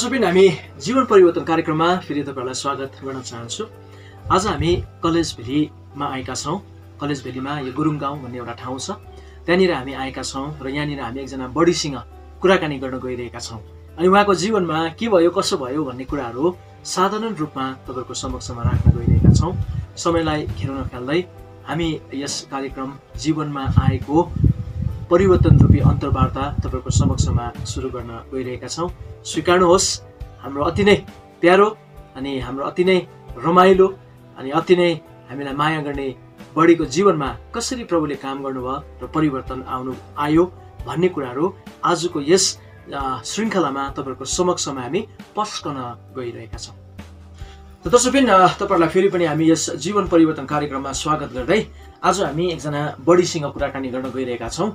दर्शकबिन हामी जीवन परिवर्तन कार्यक्रममा फेरि तपाईँहरूलाई स्वागत गर्न चाहन्छु। आज हामी कलेज भेलीमा आएका छौँ। कलेज भेलीमा यो गुरुङ गाउँ भन्ने एउटा ठाउँ छ। त्यहाँनिर हामी आएका छौँ र यहाँनिर हामी एकजना बडीसँग कुराकानी गर्न गइरहेका छौँ। अनि उहाँको जीवनमा के भयो कसो भयो भन्ने कुराहरू साधारण रूपमा तपाईँहरूको समक्षमा राख्न गइरहेका छौँ। समयलाई खेर नफाल्दै हामी यस कार्यक्रम जीवनमा आएको परिवर्तन रूपी अन्तर्वार्ता तपाईँहरूको समक्षमा सुरु गर्न गइरहेका छौँ। स्वीकार्नुहोस् हाम्रो अति नै प्यारो अनि हाम्रो अति नै रमाइलो अनि अति नै हामीलाई माया गर्ने बढीको जीवनमा कसरी प्रभुले काम गर्नुभयो र परिवर्तन आउनु आयो भन्ने कुराहरू आजको यस श्रृङ्खलामा तपाईँहरूको समक्षमा हामी पस्कन गइरहेका छौँ। दर्शकबिन तपाईँहरूलाई फेरि पनि हामी यस जीवन परिवर्तन कार्यक्रममा स्वागत गर्दै आज हामी एकजना बडीसँग कुराकानी गर्न गइरहेका छौँ।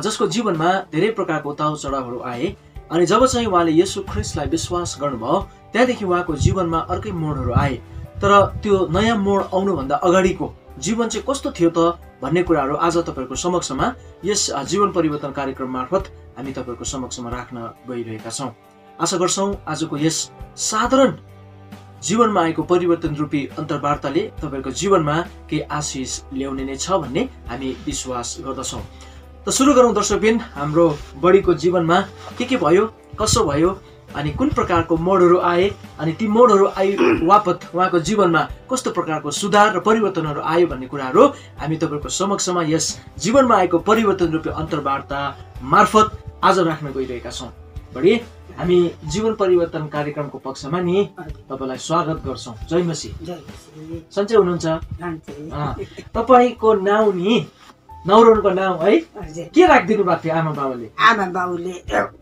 जसको जीवनमा धेरै प्रकारको उताउ चढावहरू आए अनि जब चाहिँ उहाँले यसु ख्रिस्टलाई विश्वास गर्नुभयो त्यहाँदेखि उहाँको जीवनमा अर्कै मोडहरू आए। तर त्यो नयाँ मोड आउनुभन्दा अगाडिको जीवन चाहिँ कस्तो थियो त भन्ने कुराहरू आज तपाईँहरूको समक्षमा यस जीवन परिवर्तन कार्यक्रम मार्फत हामी तपाईँहरूको समक्षमा राख्न गइरहेका छौँ। आशा गर्छौँ आजको यस साधारण जीवनमा आएको परिवर्तन रूपी अन्तर्वार्ताले तपाईँहरूको जीवनमा केही आशिष ल्याउने नै छ भन्ने हामी विश्वास गर्दछौँ। त सुरु गरौँ दर्शकबिन हाम्रो बडीको जीवनमा के के भयो कसो भयो अनि कुन प्रकारको मोडहरू आए अनि ती मोडहरू आइ वापत उहाँको जीवनमा कस्तो प्रकारको सुधार र परिवर्तनहरू आयो भन्ने कुराहरू हामी तपाईँहरूको समक्षमा यस जीवनमा आएको परिवर्तन रूपी अन्तर्वार्ता मार्फत आज राख्न गइरहेका छौँ। बढी हामी जीवन परिवर्तन कार्यक्रमको पक्षमा नि तपाईँलाई स्वागत गर्छौँ। जय मसी सन्चै हुनुहुन्छ? तपाईँको नाउँ नि नौरनको नाउँ है? के राखिदिनु भएको थियो आमा बाबाले? आमा बाउले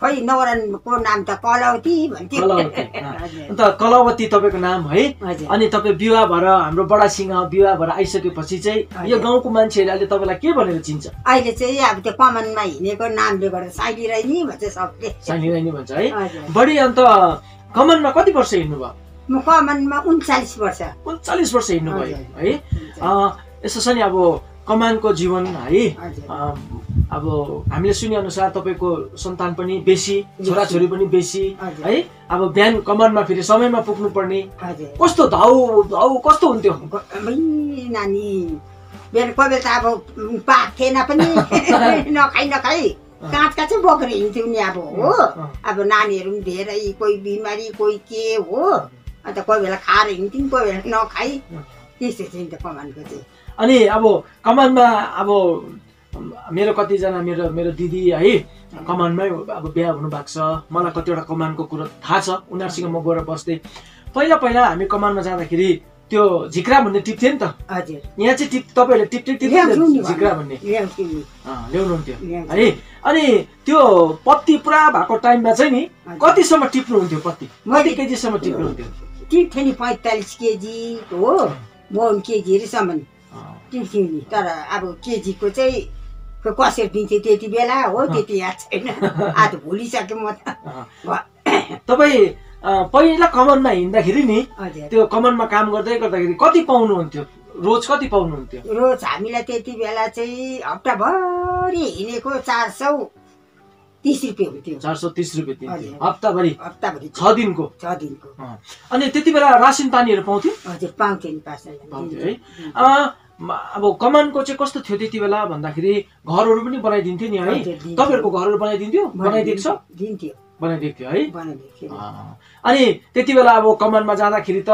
खै नौरनको नाम त कलावती। हजुर। अन्त कलावती तपाईँको नाम है? अनि तपाईँ विवाह भएर हाम्रो बडासिंह विवाह भएर आइसकेपछि चाहिँ यो। गाउँको मान्छेहरूले अहिले तपाईँलाई के भनेर चिन्छ? अहिले चाहिँ अब त्यो कमानमा हिँडेको नामले गर्दा साइली रहनी भन्छ सबले। सानी नानी भन्छ है? बढी अन्त कमानमा कति वर्ष हिँड्नुभयो? म कमानमा उन्चालिस वर्ष। उन्चालिस वर्ष हिँड्नुभयो। है? यसो छ नि अब कमानको जीवन है। अब हामीले सुने अनुसार तपाईँको सन्तान पनि बेसी छोराछोरी पनि बेसी। है? अब बिहान कमानमा फेरि समयमा पुग्नु पर्ने कस्तो धाउ धाउ कस्तो हुन्थ्यो? नानी मेरो कोही बेला त अब पाक थिएन पनि। नखाइ नखाइ काँच काँचै बोकेर हिँड्थ्यौँ नि अब हो। अब नानीहरू पनि धेरै कोही बिमारी कोही के हो। अन्त कोही बेला खाएर हिँड्थ्यौँ कोही बेला नखाइ त्यस्तो थियो नि त कमानको चाहिँ। अनि अब कमानमा अब मेरो कतिजना मेरो मेरो दिदी है कमानमै अब बिहा हुनु भएको छ। मलाई कतिवटा कमानको कुरो थाहा छ। उनीहरूसँग म गएर बस्दै पहिला पहिला हामी कमानमा जाँदाखेरि त्यो झिक्रा भन्ने टिप्थ्यो नि त। हजुर। यहाँ चाहिँ टिप तपाईँहरूले नि टिप्थ्यो झिक्रा भन्ने। ल्याउनुहुन्थ्यो। है अनि त्यो पत्ती पुरा भएको टाइममा चाहिँ नि। कतिसम्म टिप्नुहुन्थ्यो पत्ती? कति केजीसम्म टिप्नुहुन्थ्यो? टिप्थ्यो नि पैँतालिस केजी हो। बाउन्न केजीहरूसम्म अँ, टिप्थ्यौँ नि तर अब केजीको चाहिँ कसरी दिन्थ्यो त्यति बेला हो त्यति याद छैन। आज भुलिसकेँ म त। तपाईँ पहिला कमानमा हिँड्दाखेरि नि त्यो कमानमा काम गर्दै गर्दाखेरि कति पाउनुहुन्थ्यो? रोज कति पाउनुहुन्थ्यो? रोज हामीलाई त्यति बेला चाहिँ हप्ताभरि हिँडेको चार सौ तिस रुपियाँ हुन्थ्यो। चार सौ तिस रुपियाँ दिन्थ्यो। हप्ताभरि? हप्ताभरि। छ दिनको? छ दिनको। अनि त्यति बेला रासिन पानीहरू पाउँथ्यो? हजुर पाउँथ्यो नि पाउँथ्यो है। अब कमानको चाहिँ कस्तो थियो त्यति बेला भन्दाखेरि घरहरू पनि बनाइदिन्थ्यो नि है। तपाईँहरूको घरहरू बनाइदिन्थ्यो? बनाइदिएको छ? दिन्थ्यो बनाइदिएको थियो है। अनि त्यति बेला अब कमानमा जाँदाखेरि त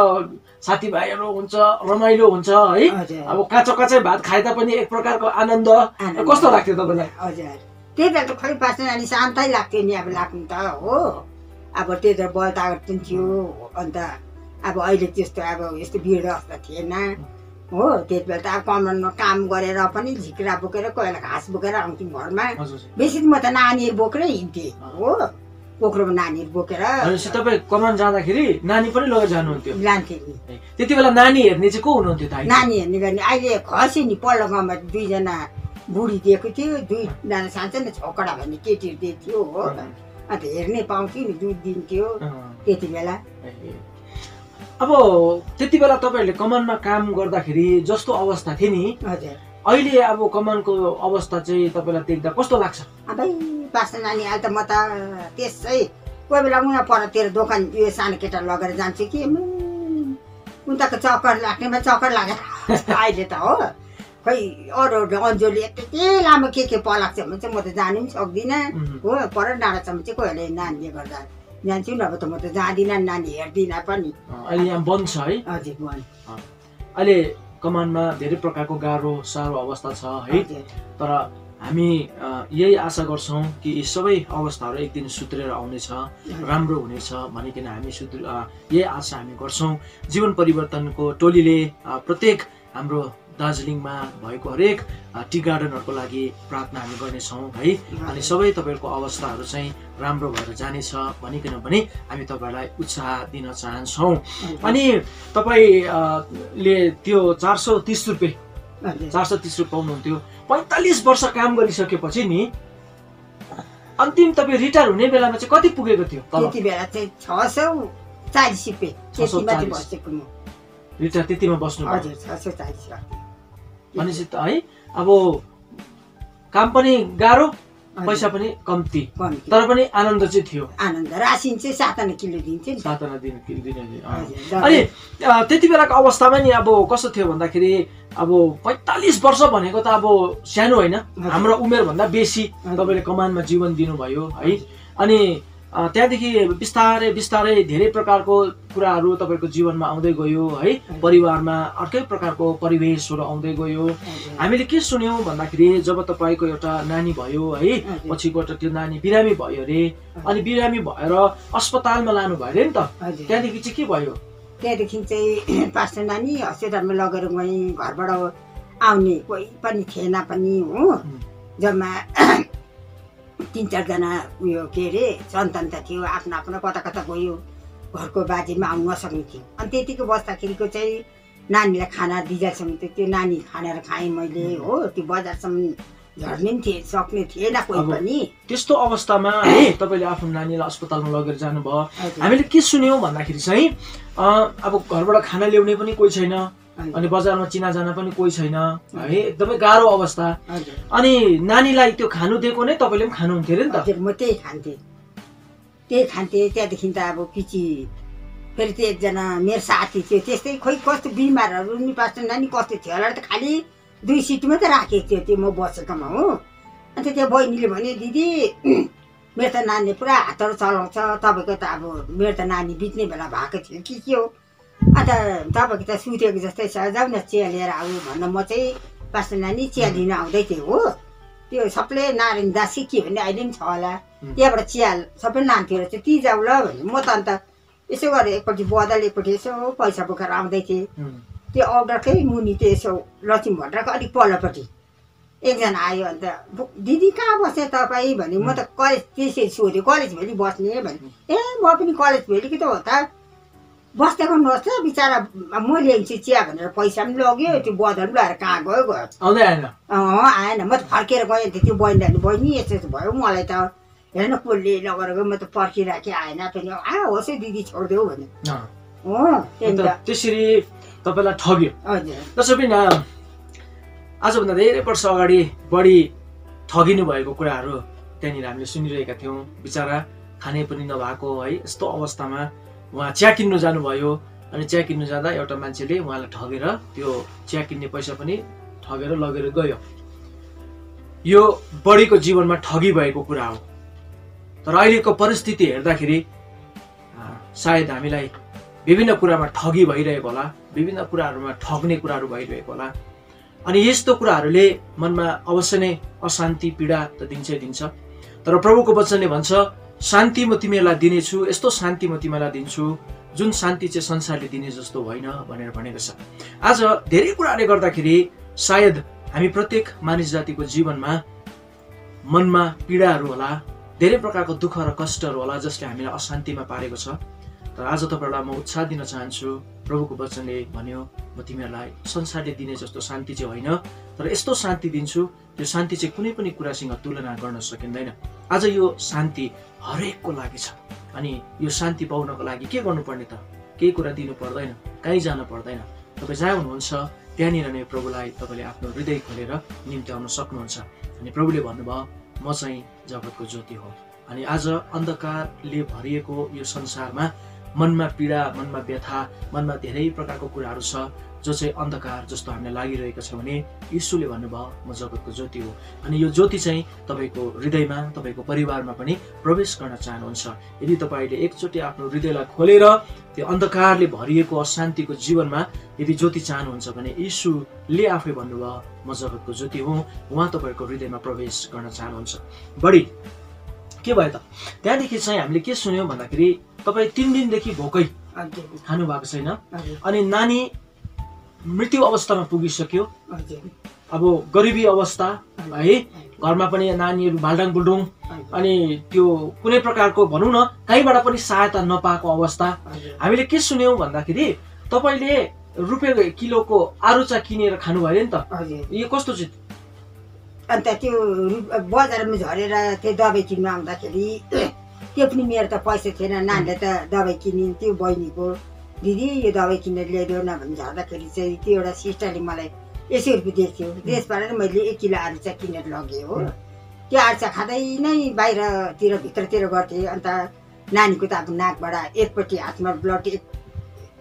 साथीभाइहरू हुन्छ रमाइलो हुन्छ है। अब काँचो काँचै भात खाए तापनि एक प्रकारको आनन्द। कस्तो लाग्थ्यो तपाईँलाई? हजुर। त्यही बेला त खोइ पास नानी शान्तै लाग्थ्यो नि अब लाग्नु त हो। अब त्यही त बल तागत पनि थियो। अन्त अब अहिले त्यस्तो अब यस्तो भिड अवस्था थिएन। हो त्यति बेला त अब कमानमा काम गरेर पनि झिक्रा बोकेर कोही बेला घाँस बोकेर आउँथ्यौँ घरमा। बेसी त म त नानीहरू बोकेरै हिँड्थेँ हो। पोखरोमा नानीहरू बोकेर। तपाईँ कमान जाँदाखेरि नानी पनि लगेर जानुहुन्थ्यो। लान्थेँ नि। त्यति बेला नानी हेर्ने चाहिँ को हुनुहुन्थ्यो त नानी हेर्ने गर्ने। अहिले खस्यो नि पल्लो गाउँमा दुईजना बुढी दिएको थियो दुईजना सानसानो छोकडा भन्ने केटीहरू दिएको थियो हो। अन्त हेर्ने पाउँथ्यो नि दुध दिन्थ्यो त्यति बेला। अब त्यति बेला तपाईँहरूले कमानमा काम गर्दाखेरि जस्तो अवस्था थियो नि हजुर। अहिले अब कमानको अवस्था चाहिँ तपाईँलाई देख्दा कस्तो लाग्छ? अबै बाँच्न नानी अहिले त म त त्यसै कोही बेला उहाँ परतिर दोकान उयो सानो केटा लगेर जान्छु कि। उताको चक्कर लाग्नेमा चक्कर लागेर अहिले त हो। खै अरू अरू अन्जुली यति लामो के के पलाएको छ भने चाहिँ म त जानु पनि सक्दिनँ। हो पर डाँडासम्म चाहिँ कोही बेला नानीले गर्दा। जान्छु नभए त म त जाँदिनँ नानी हेर्दिनँ पनि अहिले यहाँ बन्द छ है हजुर मन अहिले कमानमा धेरै प्रकारको गाह्रो साह्रो अवस्था छ है तर हामी यही आशा गर्छौँ कि यी सबै अवस्थाहरू एक दिन सुध्रेर आउनेछ राम्रो हुनेछ भनिकन हामी सुध्र यही आशा हामी गर्छौँ जीवन परिवर्तनको टोलीले प्रत्येक हाम्रो दार्जिलिङमा भएको हरेक टी गार्डनहरूको लागि प्रार्थना हामी गर्नेछौँ है। अनि सबै तपाईँहरूको अवस्थाहरू चाहिँ राम्रो भएर जानेछ भनिकन पनि हामी तपाईँहरूलाई उत्साह दिन चाहन्छौँ। अनि तपाईँले त्यो चार सौ तिस रुपियाँ चार सौ तिस रुपियाँ पाउनुहुन्थ्यो। पैँतालिस वर्ष काम गरिसकेपछि नि अन्तिम तपाईँ रिटायर हुने बेलामा चाहिँ कति पुगेको थियो त्यति बेला चाहिँ छ सौ चालिस रुपियाँ रिटायर त्यतिमा बस्नु हजुर छ सौ चालिस भनेपछि त है अब काम पनि गाह्रो पैसा पनि कम्ती। तर पनि आनन्द चाहिँ थियो। आनन्द। रासिन चाहिँ सात किलो दिन्थ्यो सात आना दिन दिने अँ। हजुर, अनि त्यति बेलाको अवस्थामा नि अब कस्तो थियो भन्दाखेरि अब पैँतालिस वर्ष भनेको त अब सानो होइन। हाम्रो उमेरभन्दा बेसी तपाईँले कमानमा जीवन दिनुभयो है। अनि त्यहाँदेखि बिस्तारै बिस्तारै धेरै प्रकारको कुराहरू तपाईँको जीवनमा आउँदै गयो है। परिवारमा अर्कै प्रकारको परिवेशहरू आउँदै गयो। हामीले के सुन्यौँ भन्दाखेरि जब तपाईँको एउटा नानी भयो है पछिबाट त्यो नानी बिरामी भयो अरे अनि बिरामी भएर अस्पतालमा लानु भयो अरे नि त। त्यहाँदेखि चाहिँ के भयो? त्यहाँदेखि चाहिँ पास्टर नानी हस्पिटलमा लगेर गएँ घरबाट आउने कोही पनि थिएन पनि हो। जम्मा तिन चारजना उयो के अरे सन्तान त थियो आफ्नो आफ्नो कता कता गयो घरको बाजेमा आउनु नसक्ने थियो। अनि त्यतिको बस्दाखेरिको चाहिँ नानीलाई खाना दिँदासम्म त त्यो नानी खानेर खाएँ मैले हो। त्यो बजारसम्म झर्ने पनि थिए सक्ने थिएन कोही पनि। त्यस्तो अवस्थामा है तपाईँले आफ्नो नानीलाई अस्पतालमा लगेर जानुभयो। हामीले के सुन्यौँ भन्दाखेरि चाहिँ अब घरबाट खाना ल्याउने पनि कोही छैन। अनि बजारमा चिनाजाना पनि कोही छैन। है एकदमै गाह्रो अवस्था। अनि नानीलाई त्यो खानु दिएको नै तपाईँले पनि खानुहुन्थ्यो अरे नि त। म त्यही खान्थेँ। त्यही खान्थेँ। त्यहाँदेखि त अब पछि फेरि त्यो एकजना मेरो साथी थियो। त्यस्तै खोइ कस्तो बिमारहरू नि पास्छ नानी कस्तो थियो? होला त खालि दुई सिट मात्रै राखेको थियो त्यो म बसेकोमा हो। अन्त त्यो बहिनीले भन्यो दिदी मेरो त नानीले पुरा हातहरू चलाउँछ। तपाईँको त अब मेरो त नानी बित्ने बेला भएको थियो। कि के हो? अन्त तपाईँको त सुतेको जस्तै छ जाउँ न चिया लिएर आऊ भन्न म चाहिँ पास्टर नानी चिया लिन आउँदै थिएँ हो। त्यो सबले नारायण दास कि के भन्ने अहिले पनि छ होला. त्यहाँबाट चिया सबै लान्थ्यो रहेछ ती जाऊ ल भने म त अन्त यसो गरेर एकपट्टि बदल एकपट्टि यसो पैसा बोकेर आउँदै थिएँ। त्यो अर्डरकै मुनि त्यो यसो लक्ष्मी भण्डारको अलिक पल्लोपट्टि एकजना आयो अन्त "बु- दिदी कहाँ बस्ने तपाईँ? भने म त कलेज त्यसरी सोधेँ कलेज भेली बस्ने? भने ए म पनि कलेज भेलीको त हो त। बस्दै गर्नुहोस् त बिचरा म ल्याइदिन्छु चिया भनेर पैसा पनि लग्यो त्यो बदल पनि लगाएर कहाँ गयो गयो आएन? अँ आएन। म त फर्केर गएँ त्यो बहिनीले भने, बहिनी यस्तो यस्तो भयो। मलाई त हेर्न कसले लगेर गयो म त पर्खिराखेँ आएन पनि आ होस् है दिदी छोडिदेऊ भने। हो त्यसरी तपाईँलाई ठग्यो। हजुर। जसो पनि आजभन्दा धेरै वर्ष अगाडि बढी ठगिनु भएको कुराहरू त्यहाँनिर हामीले सुनिरहेका थियौँ। बिचरा खाने पनि नभएको है यस्तो अवस्थामा उहाँ चिया किन्नु जानुभयो अनि चिया किन्नु जाँदा एउटा मान्छेले उहाँलाई ठगेर त्यो चिया किन्ने पैसा पनि ठगेर लगेर गयो। यो बढीको जीवनमा ठगी भएको कुरा हो। तर अहिलेको परिस्थिति हेर्दाखेरि सायद हामीलाई विभिन्न कुरामा ठगी भइरहेको होला विभिन्न कुराहरूमा ठग्ने कुराहरू भइरहेको होला। अनि यस्तो कुराहरूले मनमा अवश्य नै अशान्ति पीडा त दिन्छै दिन्छ। तर प्रभुको वचनले भन्छ शान्ति म तिमीहरूलाई दिनेछु यस्तो शान्ति म तिमीलाई दिन्छु जुन शान्ति चाहिँ संसारले दिने जस्तो होइन भनेर भनेको छ। आज धेरै कुराले गर्दाखेरि सायद हामी प्रत्येक मानिस जातिको जीवनमा मनमा पीडाहरू होला धेरै प्रकारको दुःख र कष्टहरू होला जसले हामीलाई अशान्तिमा पारेको छ। तर आज तपाईँहरूलाई म उत्साह दिन चाहन्छु प्रभुको वचनले भन्यो म तिमीहरूलाई संसारले दिने जस्तो शान्ति चाहिँ होइन तर यस्तो शान्ति दिन्छु त्यो शान्ति चाहिँ कुनै पनि कुरासँग तुलना गर्न सकिँदैन। आज यो शान्ति हरेकको लागि छ अनि यो शान्ति पाउनको लागि के गर्नुपर्ने त? केही कुरा दिनु पर्दैन कहीँ जानु पर्दैन। तपाईँ जहाँ हुनुहुन्छ त्यहाँनिर नै प्रभुलाई तपाईँले आफ्नो हृदय खोलेर निम्ति सक्नुहुन्छ। अनि प्रभुले भन्नुभयो म चाहिँ जगतको ज्योति हो। अनि आज अन्धकारले भरिएको यो संसारमा मनमा पीडा मनमा व्यथा मनमा धेरै प्रकारको कुराहरू छ जो चाहिँ अन्धकार जस्तो हामीलाई लागिरहेको छ भने यीशुले भन्नुभयो म जगतको ज्योति हो। अनि यो ज्योति चाहिँ तपाईँको हृदयमा तपाईँको परिवारमा पनि प्रवेश गर्न चाहनुहुन्छ। यदि तपाईँले एकचोटि आफ्नो हृदयलाई खोलेर त्यो अन्धकारले भरिएको अशान्तिको जीवनमा यदि ज्योति चाहनुहुन्छ भने यीशुले आफै भन्नुभयो म जगतको ज्योति हुँ। उहाँ तपाईँको हृदयमा प्रवेश गर्न चाहनुहुन्छ। बढी के भयो त? त्यहाँदेखि चाहिँ हामीले के सुन्यौँ भन्दाखेरि तपाईँ तिन दिनदेखि भोकै खानु भएको छैन? अनि नानी मृत्यु अवस्थामा पुगिसक्यो। अब गरिबी अवस्था है घरमा पनि नानीहरू भाल्डाङ बुल्डुङ। अनि त्यो कुनै प्रकारको भनौँ न कहीँबाट पनि सहायता नपाएको अवस्था। हामीले के सुन्यौँ भन्दाखेरि तपाईँले रुपियाँ किलोको आरुचा किनेर खानुभयो नि त। यो कस्तो चाहिँ अन्त त्यो बजारमा झरेर त्यो दबाई किन्नु आउँदाखेरि त्यो पनि मेरो त पैसा थिएन। नानीले त दबाई किनिन् त्यो बहिनीको दिदी यो दबाई किनेर ल्याइदेऊ न भने झर्दाखेरि चाहिँ त्यो एउटा सिस्टरले मलाई एक सय रुपियाँ दिएको थियो। त्यसबाट नै मैले एक किलो आरुचा किनेर लगेँ हो। त्यो आरुचा खाँदै नै बाहिरतिर भित्रतिर गर्थेँ। अन्त नानीको त अब नाकबाट एकपट्टि हातमा ब्लड एक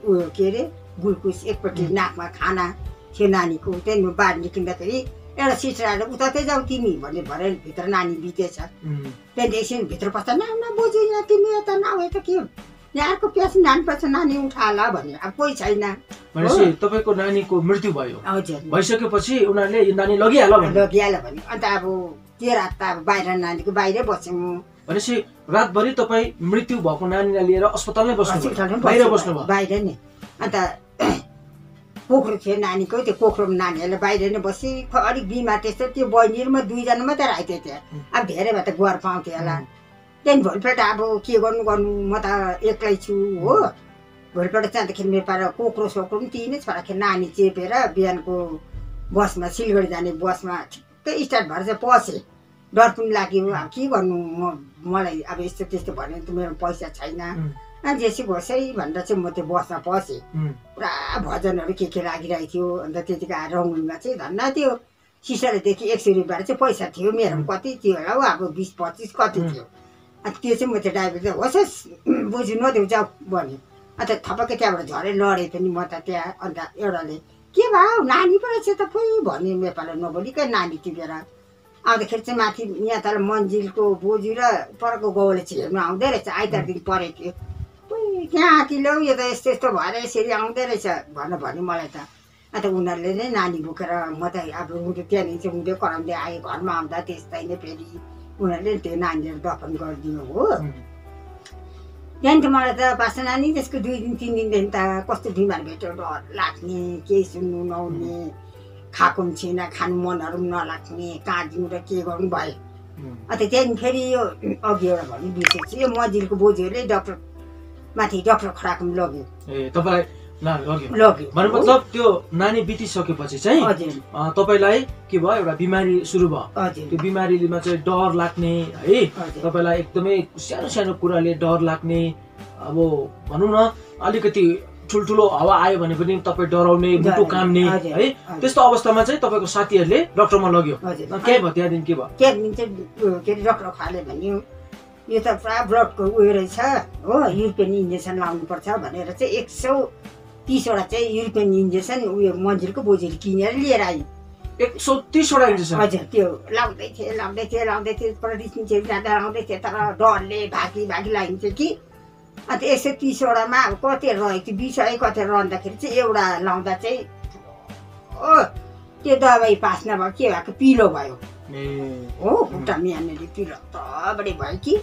उयो के अरे गुल्कुस एकपट्टि नाकमा खाना थियो नानीको। त्यहाँदेखि बाहिर निस्किँदाखेरि एउटा सिस्टर आएर उतातै जाऊ तिमी भन्ने भरे भित्र नानी बितेछ त्यहाँदेखि एकछिन भित्र पस्दा न न यहाँ तिमी यता नआऊ यता के यहाँ अर्को प्यास नानी पर्छ नानी उठाला भन्यो अब कोही छैन भनेपछि तपाईँको नानीको मृत्यु भयो हजुर भइसकेपछि उनीहरूले यो नानी लगिहाल भन्यो लगिहाल्यो भन्यो अन्त अब त्यो रात त अब बाहिर नानीको बाहिरै बस्यौँ भनेपछि रातभरि तपाईँ मृत्यु भएको नानीलाई लिएर अस्पतालमै बस्नु बाहिर। बस्नुभयो बाहिर नै अन्त कोख्रो थियो नानीको त्यो कोख्रोमा नानीहरूलाई बाहिर नै बसी अलिक बिमार त्यस्तो त्यो बहिनीहरूमा दुईजना मात्रै राख्थ्यो त्यहाँ अब धेरै भए त गुहार पाउँथ्यो होला। त्यहाँदेखि भोलिपल्ट अब के गर्नु गर्नु म त एक्लै छु हो। भोलिपल्ट जाँदाखेरि मेरो पारा कोक्रो सोक्रो पनि तिनै छोराखेरि नानी चेपेर बिहानको बसमा सिलगढी जाने बसमा ठिक्कै स्टार्ट भएर चाहिँ पसेँ डर पनि लाग्यो। अब के गर्नु म मलाई अब यस्तो त्यस्तो भन्यो भने त मेरो पैसा छैन। जेसी है भनेर चाहिँ म त्यो बसमा पसेँ। पुरा भजनहरू के के लागिरहेको थियो अन्त त्यतिको आएर रङ्गुलीमा चाहिँ धन्न त्यो सिसालेदेखि एक सय रुपियाँ चाहिँ पैसा थियो। मेरोमा कति थियो होला हौ अब बिस पच्चिस कति थियो। अन्त त्यो चाहिँ म त्यो ड्राइभर होस् होस् बुझ्नु नदेऊ जाऊ भन्यो। अन्त थपक्कै त्यहाँबाट झरे लडेँ पनि म त त्यहाँ अन्त एउटाले के भयो? नानी पो रहेछ त खोइ? भन्यो नेपालमा नबोलिकै नानी टिपेर। आउँदाखेरि चाहिँ माथि यहाँ तल मन्जिलको बोजू र परको गाउँले चाहिँ हेर्नु आउँदै रहेछ। आइतबार दिन परेको थियो। कहाँ किलो यो त यस्तो यस्तो भएर यसरी आउँदै रहेछ। भन भन्यो मलाई त। अन्त उनीहरूले नै नानी बोकेर म त अब उनीहरू त्यहाँदेखि चाहिँ उनीहरू कराउँदै आयो घरमा आउँदा त्यस्तै नै फेरि उनीहरूले त्यो नानीहरू दफन गरिदिनु हो। त्यहाँदेखि त मलाई त पास नानी त्यसको दुई दिन तिन दिनदेखि त कस्तो बिमार भेट्यो? डर लाग्ने केही सुन्नु नहुने खाएको पनि छैन खानु मनहरू पनि नलाग्ने कहाँ दिनु र के गर्नु भयो अन्त त्यहाँदेखि फेरि यो अघि एउटा भन्नु बिर्सेछु यो मजिलको बोजूहरूले डक्टर माथि डक्टर खडाकमा लग्यो ए लग्यो भने मतलब त्यो नानी बितिसकेपछि चाहिँ तपाईँलाई के भयो एउटा बिमारी सुरु भयो। त्यो बिमारीमा चाहिँ डर लाग्ने है। तपाईँलाई एकदमै सानो सानो कुराले डर लाग्ने अब भनौँ न अलिकति ठुल्ठुलो हावा आयो भने पनि तपाईँ डराउने मुटु काम्ने है। त्यस्तो अवस्थामा चाहिँ तपाईँको साथीहरूले डक्टरमा लग्यो। के भयो त्यहाँदेखि के भयो? त्यहाँदेखि चाहिँ के अरे डक्टर खाले भन्यो यो त पुरा ब्लडको उयो रहेछ। हो युरोपियन इन्जेक्सन लाउनुपर्छ भनेर चाहिँ एक सौ तिसवटा चाहिँ युरोपियन इन्जेक्सन उयो मन्जिलको बोजूले किनेर लिएर आयो। एक सौ तिसवटा इन्जेक्सन? हजुर त्यो लाउँदै थिएँ लाउँदै थिएँ लाउँदै थिएँ पर निस्किन्थ्यो जाँदा लाउँदै थिएँ तर डरले भागी भागी लागिन्थ्यो कि। अन्त एक सय तिसवटामा अब कति रहेको थियो बिस है कति रहँदाखेरि चाहिँ एउटा लाउँदा चाहिँ ओ त्यो दबाई पास नभयो के भएको पिलो भयो। हो खुट्टा यहाँनिर पिलो त बढी भयो कि।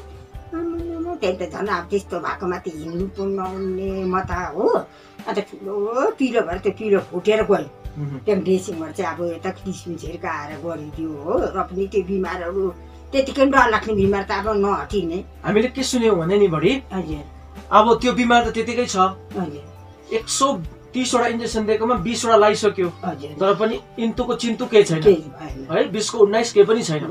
त्यहाँदेखि त झन् अब त्यस्तो भएकोमा त हिँड्नु पनि नहुने म त हो। अन्त ठुलो पिलो भएर त्यो पिलो फुटेर गयो त्यहाँ ड्रेसिङहरू चाहिँ अब यता किसमिसहरूको आएर गरिदियो हो। र पनि त्यो बिमारहरू त्यतिकै डर लाग्ने बिमार त अब नहटिने। हामीले के सुन्यौँ भने नि बढी हजुर। अब त्यो बिमार त त्यतिकै छ। हजुर। एक सौ तिसवटा इन्जेक्सन दिएकोमा बिसवटा लगाइसक्यो तर पनि इन्तुको चिन्तु केही छैन। है बिसको उन्नाइस केही पनि छैन।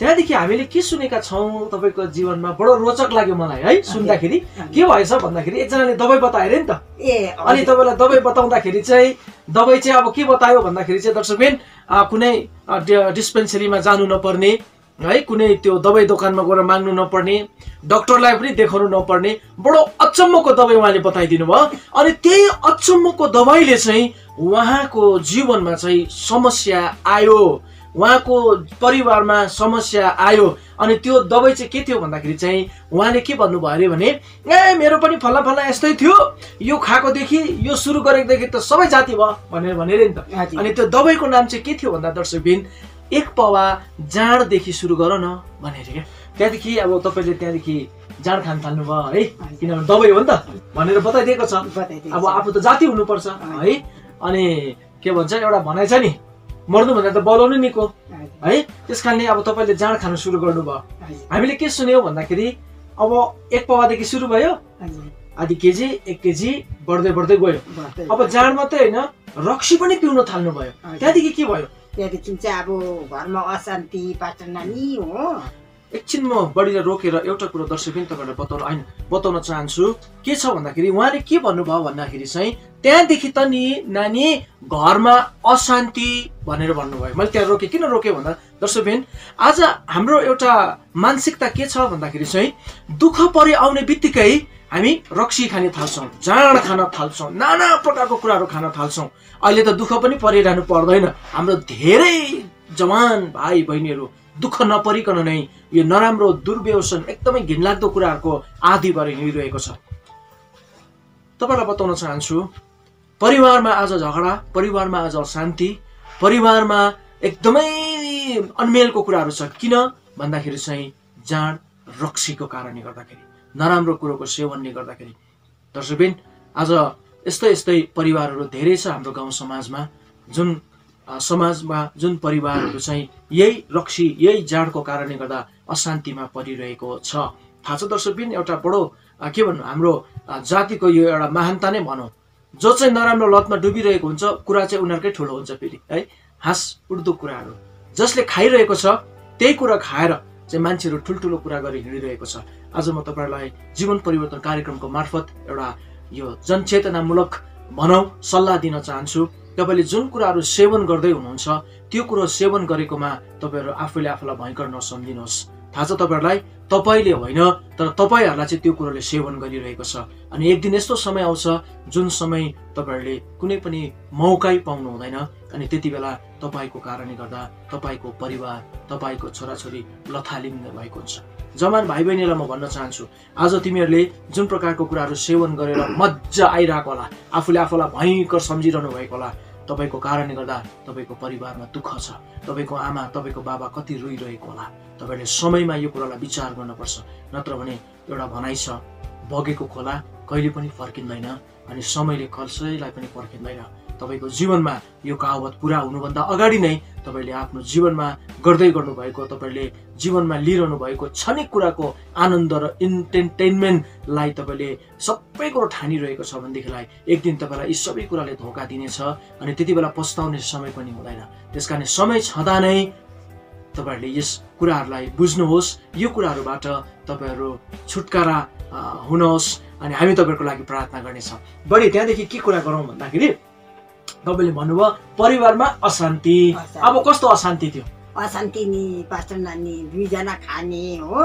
त्यहाँदेखि हामीले के सुनेका छौँ तपाईँको जीवनमा? बडो रोचक लाग्यो मलाई है सुन्दाखेरि। के भएछ भन्दाखेरि एकजनाले दबाई बतायो अरे नि त। ए अनि। तपाईँलाई दबाई बताउँदाखेरि चाहिँ दबाई चाहिँ अब के बतायो भन्दाखेरि चाहिँ दर्शकबिन कुनै डिस्पेन्सरीमा जानु नपर्ने है? कुनै त्यो दबाई दोकानमा गएर माग्नु नपर्ने डक्टरलाई पनि देखाउनु नपर्ने बडो अचम्मको दबाई उहाँले बताइदिनु भयो। अनि त्यही अचम्मको दबाईले चाहिँ उहाँको जीवनमा चाहिँ समस्या आयो। उहाँको परिवारमा समस्या आयो। अनि त्यो दबाई चाहिँ के थियो भन्दाखेरि चाहिँ उहाँले के भन्नुभयो अरे भने ए मेरो पनि फल्ला फल्ला यस्तै थियो। यो खाएकोदेखि यो सुरु गरेकोदेखि त सबै जाति भयो। भनेर भनेर नि त। अनि त्यो दबाईको नाम चाहिँ के थियो भन्दा दर्शकबिन एक पावा जाँडदेखि सुरु गर न भनेर क्या। त्यहाँदेखि अब तपाईँले त्यहाँदेखि जाँड खान थाल्नुभयो है? किनभने दबाई हो नि त। भनेर बताइदिएको छ। अब। आफू त जाति हुनुपर्छ है? अनि के भन्छ एउटा भनाइ छ नि मर्नुभन्दा त बलाउनु निको है? त्यस कारणले अब तपाईँले जाँड खानु सुरु गर्नुभयो। हामीले के सुन्यौँ भन्दाखेरि अब एक पावादेखि सुरु भयो। आधी केजी एक केजी बढ्दै बढ्दै गयो। अब जाँड मात्रै होइन रक्सी पनि पिउन थाल्नुभयो। हजुर। त्यहाँदेखि के भयो? त्यहाँदेखि चाहिँ अब घरमा अशान्ति पात्र नानी हो। एकछिन म बढीलाई रोकेर एउटा कुरो दर्शक पनि तपाईँहरूलाई बताउन होइन बताउन चाहन्छु। के छ भन्दाखेरि उहाँले के भन्नुभयो भन्दाखेरि चाहिँ त्यहाँदेखि त नि नानी घरमा अशान्ति भनेर भन्नुभयो। मैले त्यहाँ रोकेँ। किन रोकेँ भन्दा दर्शक बहिन आज हाम्रो एउटा मानसिकता के छ भन्दाखेरि चाहिँ दुःख परे आउने बित्तिकै हामी रक्सी खाने थाल्छौँ जाँड खान थाल्छौँ नाना प्रकारको कुराहरू खान थाल्छौँ। अहिले त दुःख पनि परिरहनु पर्दैन। हाम्रो धेरै जवान भाइ बहिनीहरू दुःख नपरिकन नै यो नराम्रो दुर्व्यसन एकदमै घिनलाग्दो कुराहरूको आदि भएर हिँडिरहेको छ। तपाईँलाई बताउन चाहन्छु परिवारमा आज झगडा परिवारमा आज अशान्ति परिवारमा एकदमै अनमेलको कुराहरू छ। किन? भन्दाखेरि चाहिँ जाँड रक्सीको कारणले गर्दाखेरि। नराम्रो कुरोको सेवनले गर्दाखेरि। दर्शकबिन आज यस्तै यस्तै परिवारहरू धेरै छ हाम्रो गाउँ समाजमा जुन समाजमा जुन परिवारहरू चाहिँ यही रक्सी यही जाडको कारणले गर्दा अशान्तिमा परिरहेको छ। थाहा छ दर्शकबिन एउटा बडो के भन्नु हाम्रो जातिको यो एउटा महानता नै भनौँ। जो चाहिँ नराम्रो लतमा डुबिरहेको हुन्छ कुरा चाहिँ उनीहरूकै ठुलो हुन्छ फेरि है। हाँस उड्दो कुराहरू। जसले खाइरहेको छ त्यही कुरा खाएर चाहिँ मान्छेहरू ठुल्ठुलो कुरा गरी हिँडिरहेको छ। आज म तपाईँहरूलाई जीवन परिवर्तन कार्यक्रमको मार्फत एउटा यो जनचेतनामूलक भनौँ सल्लाह दिन चाहन्छु। तपाईँले जुन कुराहरू सेवन गर्दै हुनुहुन्छ त्यो कुरो सेवन गरेकोमा तपाईँहरू आफैले आफूलाई भयङ्कर नसम्झिनुहोस्। थाहा छ तपाईँहरूलाई तपाईँले होइन तर तपाईँहरूलाई चाहिँ त्यो कुरोले सेवन गरिरहेको छ। अनि एक दिन यस्तो समय आउँछ जुन समय तपाईँहरूले कुनै पनि मौकै पाउनु हुँदैन। अनि त्यति बेला तपाईँको कारणले गर्दा तपाईँको परिवार तपाईँको छोराछोरी लथालिङ्ग भएको हुन्छ। जवान भाइ बहिनीलाई म भन्न चाहन्छु आज तिमीहरूले जुन प्रकारको कुराहरू सेवन गरेर मजा आइरहेको होला आफूले आफूलाई भयङ्कर सम्झिरहनु भएको होला तपाईँको कारणले गर्दा तपाईँको परिवारमा दुःख छ तपाईँको आमा तपाईँको बाबा कति रोइरहेको होला। तपाईँले समयमा यो कुरालाई विचार गर्नुपर्छ नत्र भने एउटा भनाइ छ बगेको खोला कहिले पनि फर्किँदैन अनि समयले कसैलाई पनि पर्खिँदैन तपाईँको जीवनमा यो कहावत पुरा हुनुभन्दा अगाडि नै तपाईँले आफ्नो जीवनमा गर्दै गर्नुभएको तपाईँले जीवनमा लिइरहनु भएको क्षणिक कुराको आनन्द र इन्टरटेनमेन्टलाई तपाईँले सबै कुरो ठानिरहेको छ भनेदेखिलाई एक दिन तपाईँलाई यी सबै कुराले धोका दिनेछ अनि त्यति बेला पस्ताउने समय पनि हुँदैन। त्यस समय छँदा नै तपाईँहरूले यस कुराहरूलाई बुझ्नुहोस्। यो कुराहरूबाट तपाईँहरू छुटकारा हुनुहोस् अनि हामी तपाईँहरूको लागि प्रार्थना गर्नेछौँ। बढी त्यहाँदेखि के कुरा गरौँ भन्दाखेरि तपाईँले भन्नुभयो परिवारमा अशान्ति। अब कस्तो अशान्ति थियो? अशान्ति नि पास्टर नानी दुईजना खाने हो।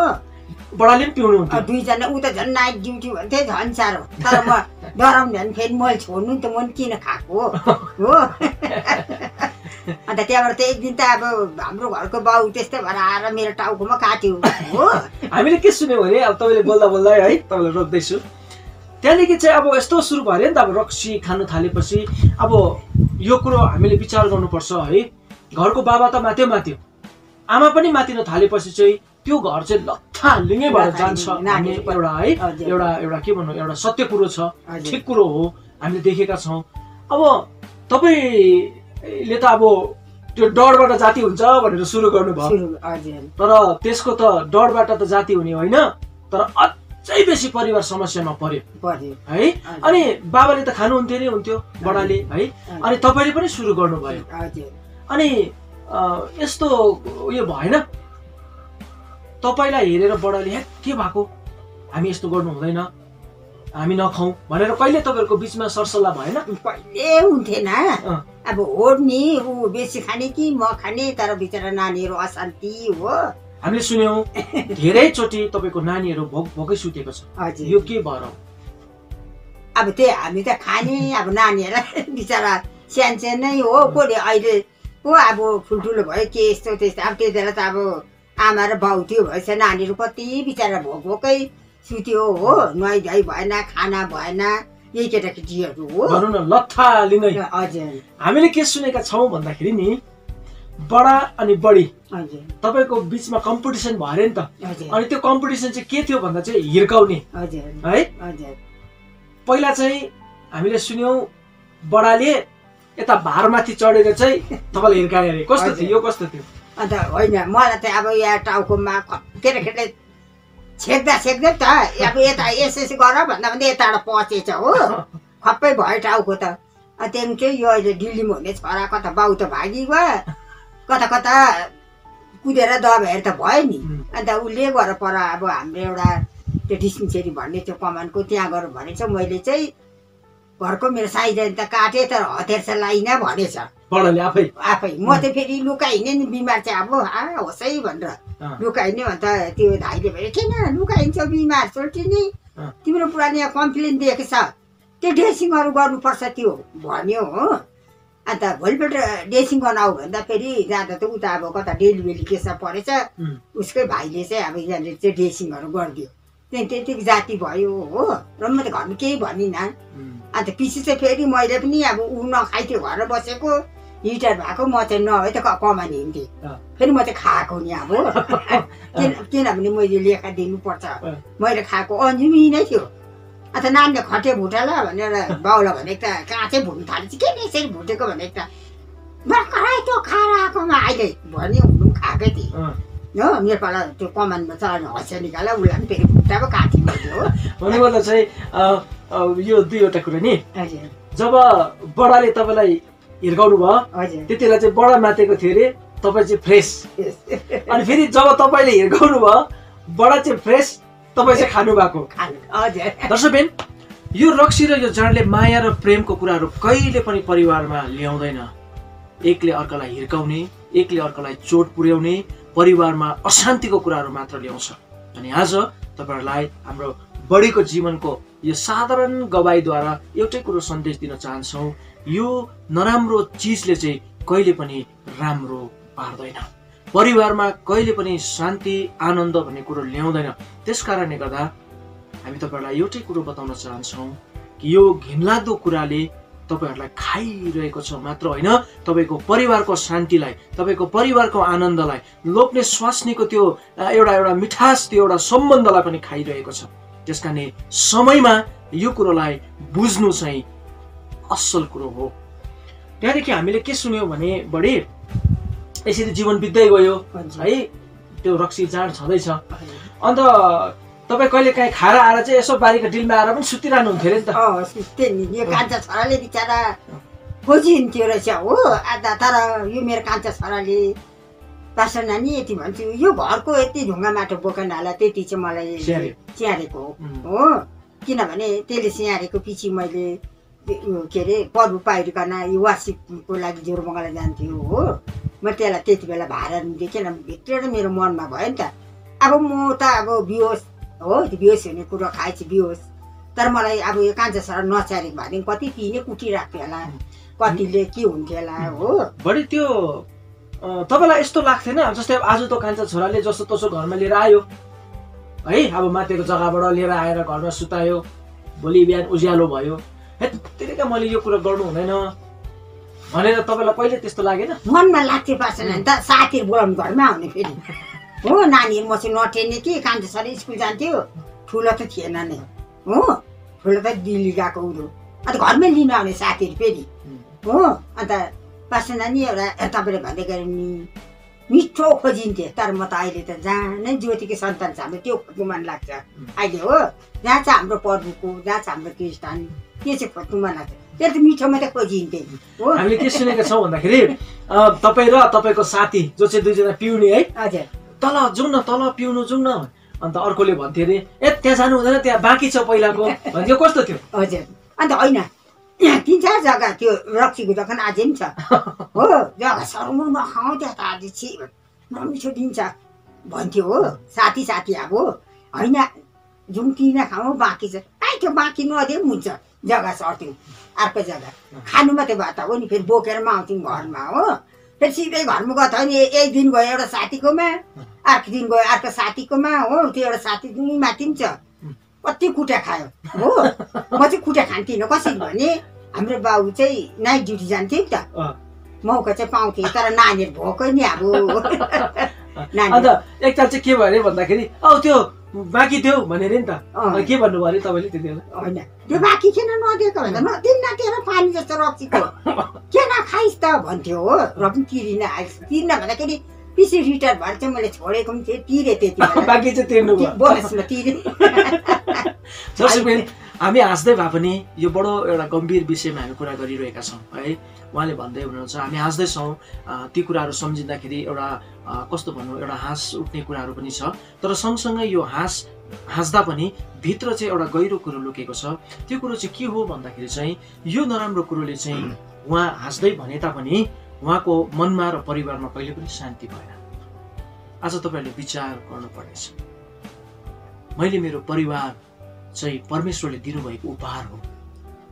बडाले पनि पिउनु दुईजना ऊ त झन् नाइट ड्युटी भन्थे झन् साह्रो तर म डराउने भने फेरि मैले छोड्नु नि त म नि किन खाएको हो? अन्त त्यहाँबाट त एक दिन त अब हाम्रो घरको बाउ त्यस्तै भएर आएर मेरो टाउकोमा काट्यो। हो? हामीले के सुन्यौँ भने अब तपाईँले बोल्दा बोल्दै है तपाईँलाई रोक्दैछु त्यहाँदेखि चाहिँ अब यस्तो सुरु भयो अरे नि त अब रक्सी खानु थालेपछि अब यो कुरो हामीले विचार गर्नुपर्छ है। घरको बाबा त माथ्यो माथ्यो आमा पनि माथिन थालेपछि चाहिँ त्यो घर चाहिँ लत्थालिङ्गै भएर जान्छ भन्ने एउटा है। एउटा एउटा के भन्नु एउटा सत्य कुरो छ। ठिक कुरो हो हामीले देखेका छौँ। अब तपाईँले त अब त्यो डरबाट जाति हुन्छ भनेर सुरु गर्नुभयो। तर त्यसको त डरबाट त जाति हुने होइन। तर अझै बेसी परिवार समस्यामा पर्यो। है? अनि बाबाले त खानुहुन्थ्यो नै हुन्थ्यो बडाले है? अनि तपाईँले पनि सुरु गर्नुभयो। अनि यस्तो उयो भएन। तपाईँलाई हेरेर बडाले हे के भएको? हामी यस्तो गर्नु हुँदैन। हामी नखाउँ भनेर कहिले तपाईँहरूको बिचमा सरसल्लाह भएन? कहिले हुन्थेन। अब हो नि ऊ बेसी खाने कि म खाने? तर बिचरा नानीहरू अशान्ति हो। हामीले सुन्यौँ धेरैचोटि तपाईँको नानीहरू भोक भोकै सुतेको छ। हजुर। यो के भएर? अब त्यही हामी त खाने अब नानीहरूलाई बिचरा सानो सानो हो कसले अहिले को अब ठुल्ठुलो भयो के यस्तो त्यस्तो अब त्यति बेला त अब आमा र बाउ त्यो भएछ नानीहरू कति बिचरा भोक भोकै सुत्यो हो नुहाइधुवाइ भएन खाना भएन यही केटाकेटीहरू हो। भनौँ न हजुर। हामीले के सुनेका छौँ भन्दाखेरि नि बडा अनि बढी। हजुर। तपाईँको बिचमा कम्पिटिसन भयो अरे नि त। अनि त्यो कम्पिटिसन चाहिँ के थियो भन्दा चाहिँ हिर्काउने। हजुर। है? पहिला चाहिँ हामीले सुन्यौँ बडाले यता भारमाथि चढेर चाहिँ तपाईँलाई हिर्काए अरे। कस्तो। थियो? यो कस्तो थियो? अन्त होइन मलाई त अब यहाँ टाउकोमा ख- केटाकेटीले छेक्दा छेक्दै त। अब यता यसो गर भन्दा पनि यताबाट पचेछ हो। खप्पै भयो टाउको त। अनि त्यहाँदेखि चाहिँ यो अहिले दिल्लीमा हुने छोरा कता बाउ त भागी गयो कता कता कुदेर दबाएर त भयो नि। अन्त उसले गएर पर अब हाम्रो एउटा त्यो डिस्पेन्सरी भन्ने त्यो कमानको त्यहाँ गएर भनेछ। मैले चाहिँ घरको मेरो साइजन त काटेँ तर हतियार चाहिँ लाइनँ भनेछ। आफै? आफै। म त फेरि लुकाइने नि बिमार चाहिँ अब आ होस् है भनेर। लुकाइने भन्त त्यो भाइले भयो किन लुकाइन्छ? बिमार सोल्टिनी अँ। तिम्रो पुरानो यहाँ कम्प्लेन दिएको छ त्यो ड्रेसिङहरू गर्नुपर्छ त्यो भन्यो हो। अन्त भोलिपल्ट ड्रेसिङ बनाऊ भन्दा फेरि जाँदा त उता अब कता डेलिभरी केसमा परेछ। उसकै भाइले चाहिँ अब यहाँनिर चाहिँ ड्रेसिङहरू गरिदियो। त्यहाँ त्यति जाति भयो हो। र म त घरमा केही भनिनँ। अन्त पछि चाहिँ फेरि मैले पनि अब ऊ नखाइथ्यो घर बसेको। हिटर भएको म चाहिँ नभए त कमाने हिँड्थेँ। फेरि म चाहिँ खाएको नि अब। किन किनभने मैले लेखा दिनुपर्छ। मैले खाएको अन्जुमी नै थियो। अन्त नानीले खटे भुटाला भनेर बाउलाई भनेको त कहाँ चाहिँ भुट्नु थालेपछि के यसरी भुटेको? भनेको त भर्खरै त्यो खाएर आएकोमा अहिले भने हुनु खाएकै थिएँ। हो मेरो पाला त्यो कमानमा चढ्नु हँसिया निकाल्यो उसलाई पनि फेरि भुट्टा पो काटेँ हो। भन्ने मतलब चाहिँ यो दुईवटा कुरा नि। जब बडाले तपाईँलाई हिर्काउनु भयो त्यति बेला चाहिँ बडा मातेको थियो अरे तपाईँ चाहिँ फ्रेस। अनि फेरि जब तपाईँले हिर्काउनु भयो बडा चाहिँ फ्रेस तपाईँ चाहिँ खानु भएको? दर्शकबेन यो रक्सी र यो जाँडले माया र प्रेमको कुराहरू कहिले पनि परिवारमा ल्याउँदैन। एकले अर्कालाई हिर्काउने एकले अर्कालाई चोट पुर्याउने परिवारमा अशान्तिको कुराहरू मात्र ल्याउँछ। अनि आज तपाईँहरूलाई हाम्रो बढीको जीवनको यो साधारण गवाईद्वारा एउटै कुरो सन्देश दिन चाहन्छौँ यो नराम्रो चिजले चाहिँ कहिले पनि राम्रो पार्दैन। परिवारमा कहिले पनि शान्ति आनन्द भन्ने कुरो ल्याउँदैन। त्यस कारणले गर्दा हामी तपाईँहरूलाई एउटै कुरो बताउन चाहन्छौँ कि यो घिनलाग्दो कुराले तपाईँहरूलाई खाइरहेको छ मात्र होइन तपाईँको परिवारको शान्तिलाई तपाईँको परिवारको आनन्दलाई लोप्ने स्वास्नीको त्यो एउटा एउटा मिठास त्यो एउटा सम्बन्धलाई पनि खाइरहेको छ। त्यस कारणले समयमा यो कुरोलाई बुझ्नु चाहिँ असल कुरो हो। त्यहाँदेखि हामीले के सुन्यौँ भने बढी यसरी जीवन बित्दै गयो है त्यो रक्सी जाँड छँदैछ। अन्त तपाईँ कहिले काहीँ खाएर आएर चाहिँ यसो बारीको डिलमा आएर पनि सुतिरहनु हुन्थ्यो अरे नि त। यो कान्छा छोराले बिचरा खोजिन्थ्यो रहेछ हो। अन्त तर यो मेरो कान्छा छोराले पासा नानी यति भन्छु। यो घरको यति ढुङ्गा माटो बोकेन होला त्यति चाहिँ मलाई। स्याहारेको हो। किनभने त्यसले स्याहारेको पछि मैले के अरे पर्व पाइकन यो वार्षिकको लागि जोरबङ्गला जान्थ्यो हो म त्यसलाई त्यति बेला भाडा किन भित्र मेरो मनमा भयो नि त अब म त अब बिहोस हो बिहोस हुने कुरो खाएपछि बिहोस तर मलाई अब यो कान्छा छोरा नचारेको भएदेखि कति तिनै कुटिरहेको थियो होला कतिले के हुन्थ्यो होला हो बढी त्यो तपाईँलाई यस्तो लाग्थेन जस्तै अब आज त कान्छा छोराले जस्तो तसो घरमा लिएर आयो है अब माथिको जग्गाबाट लिएर आएर घरमा सुतायो भोलि बिहान उज्यालो भयो हे त्यतिकै मैले यो कुरा गर्नु हुँदैन। भनेर तपाईँलाई पहिले त्यस्तो लागेन? मनमा लाग्थ्यो पार्छ नि त साथीहरू बोलाउनु घरमै आउने फेरि। हो नानीहरू म चाहिँ नटेर्ने कि कान्छा छोरा स्कुल जान्थ्यो। ठुलो त थिएन नै। हो ठुलो त दिल्ली गएको उयो अन्त घरमै लिन आउने साथीहरू फेरि। हो अन्त पार्छ नानी एउटा तपाईँले भन्दै गरे नि मिठो खोजिन्थे तर म त अहिले त जहाँ नै ज्योतिको सन्तान छ हाम्रो त्यो खोज्नु मन लाग्छ। अहिले हो जहाँ छ हाम्रो प्रभुको जहाँ छ हाम्रो क्रिस्तान त्यो चाहिँ खोज्नु मन लाग्छ त्यो त मिठो मात्रै खोजिन्थे हो। हामीले के सुनेका छौँ भन्दाखेरि तपाईँ र तपाईँको साथी जो चाहिँ दुईजना पिउने है हजुर। तल जाउँ न तल पिउनु जाउँ न। अन्त अर्कोले भन्थ्यो अरे ए त्यहाँ जानु हुँदैन त्यहाँ बाँकी छ पहिलाको। भन्थ्यो कस्तो थियो? हजुर। अन्त होइन यहाँ तिन चार जग्गा त्यो रक्सीको दोकान अझै पनि छ। हो जग्गा सराउनु नखाउँ त्यहाँ त अझै छि नमिठो दिन्छ। भन्थ्यो हो साथी साथी अब। होइन जाउँ किन खाउँ बाँकी छ। आइ त्यो बाँकी नदिए पनि हुन्छ। जग्गा सर्थ्यौँ। अर्को जग्गा। खानु मात्रै भयो त हो नि फेरि बोकेर पनि आउँथ्यौँ घरमा हो। फेरि सिधै घरमा गएको थियो नि एक दिन गयो एउटा साथीकोमा अर्को दिन गयो अर्को साथीकोमा हो। त्यो एउटा साथी माथि पनि छ। कति कुटा खायो हो। म चाहिँ कुटा खान्थिनँ कसरी भने हाम्रो बाउ चाहिँ नाइट ड्युटी जान्थ्यो नि त। मौका चाहिँ पाउँथेँ तर नानीहरू भोकै नि अब। अन्त नानी एकताल चाहिँ के भयो अरे भन्दाखेरि औ त्यो बाँकी थियो भने अरे नि त। के भन्नुभयो अरे तपाईँले त्यति बेला? होइन। त्यो बाँकी किन नदिएको भन्दा नदिन्न तेरो पानी जस्तो रक्सीको। किन खाइस् त? भन्थ्यो हो। र पनि तिरिन आइस्। तिर्न भन्दाखेरि पछि रिटायर भएर चाहिँ मैले छोडेको पनि थिएँ। तिरेँ त्यति बाँकी चाहिँ तिर्नु बोनसमा तिरेँ। हामी हाँस्दै भए पनि यो बडो एउटा गम्भीर विषयमा हामी कुरा गरिरहेका छौँ है? उहाँले भन्दै हुनुहुन्छ हामी हाँस्दैछौँ ती कुराहरू सम्झिँदाखेरि एउटा कस्तो भनौँ एउटा हाँस उठ्ने कुराहरू पनि छ। तर सँगसँगै यो हाँस हाँस्दा पनि भित्र चाहिँ एउटा गहिरो कुरो लुकेको छ। त्यो कुरो चाहिँ के हो भन्दाखेरि चाहिँ यो नराम्रो कुरोले चाहिँ उहाँ हाँस्दै भने तापनि उहाँको मनमा र परिवारमा कहिले पनि शान्ति भएन। आज तपाईँहरूले विचार गर्नुपर्नेछ। मैले मेरो परिवार चाहिँ परमेश्वरले दिनुभएको उपहार हो।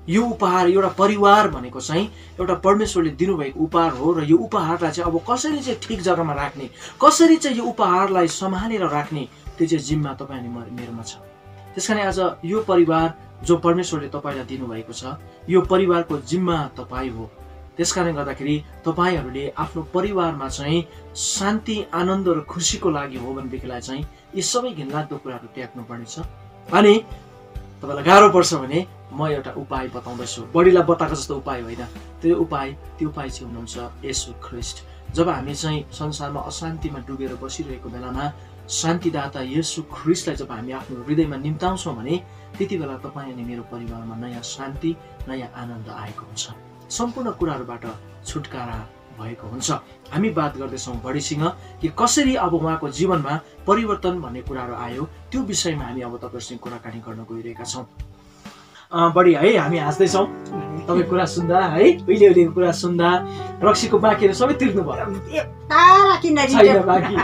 यो उपहार एउटा परिवार भनेको चाहिँ एउटा परमेश्वरले दिनुभएको उपहार हो र यो उपहारलाई चाहिँ अब कसरी चाहिँ ठिक जग्गामा राख्ने कसरी चाहिँ यो उपहारलाई सम्हालेर राख्ने त्यो चाहिँ जिम्मा तपाईँ अनि मेरोमा छ। त्यस कारण आज यो परिवार जो परमेश्वरले तपाईँलाई दिनुभएको छ यो परिवारको जिम्मा तपाईँ हो। त्यस कारणले गर्दाखेरि तपाईँहरूले आफ्नो परिवारमा चाहिँ शान्ति आनन्द र खुसीको लागि हो भनेदेखिलाई चाहिँ यी सबै घिनलाग्दो कुराहरू त्याग्नु पर्नेछ अनि तपाईँलाई गाह्रो पर्छ भने म एउटा उपाय बताउँदैछु। बढीलाई बताएको जस्तो उपाय होइन। त्यो उपाय त्यो उपाय चाहिँ हुनुहुन्छ यसु ख्रिस्ट जब हामी चाहिँ संसारमा अशान्तिमा डुबेर बसिरहेको बेलामा शान्तिदाता यसु ख्रिस्टलाई जब हामी आफ्नो हृदयमा निम्ताउँछौँ भने त्यति बेला तपाईँ अनि मेरो परिवारमा नयाँ शान्ति नयाँ आनन्द आएको हुन्छ। सम्पूर्ण कुराहरूबाट छुटकारा भएको हुन्छ। हामी बात गर्दैछौँ बडीसँग कि कसरी अब उहाँको जीवनमा परिवर्तन भन्ने कुराहरू आयो त्यो विषयमा हामी अब तपाईँहरूसँग कुराकानी गर्न गइरहेका छौँ। बढी है हामी हाँस्दैछौँ। तपाईँ कुरा सुन्दा है उहिले उहिलेको कुरा सुन्दा रक्सीको बाँकीहरू सबै तिर्नु भयो बाँकी।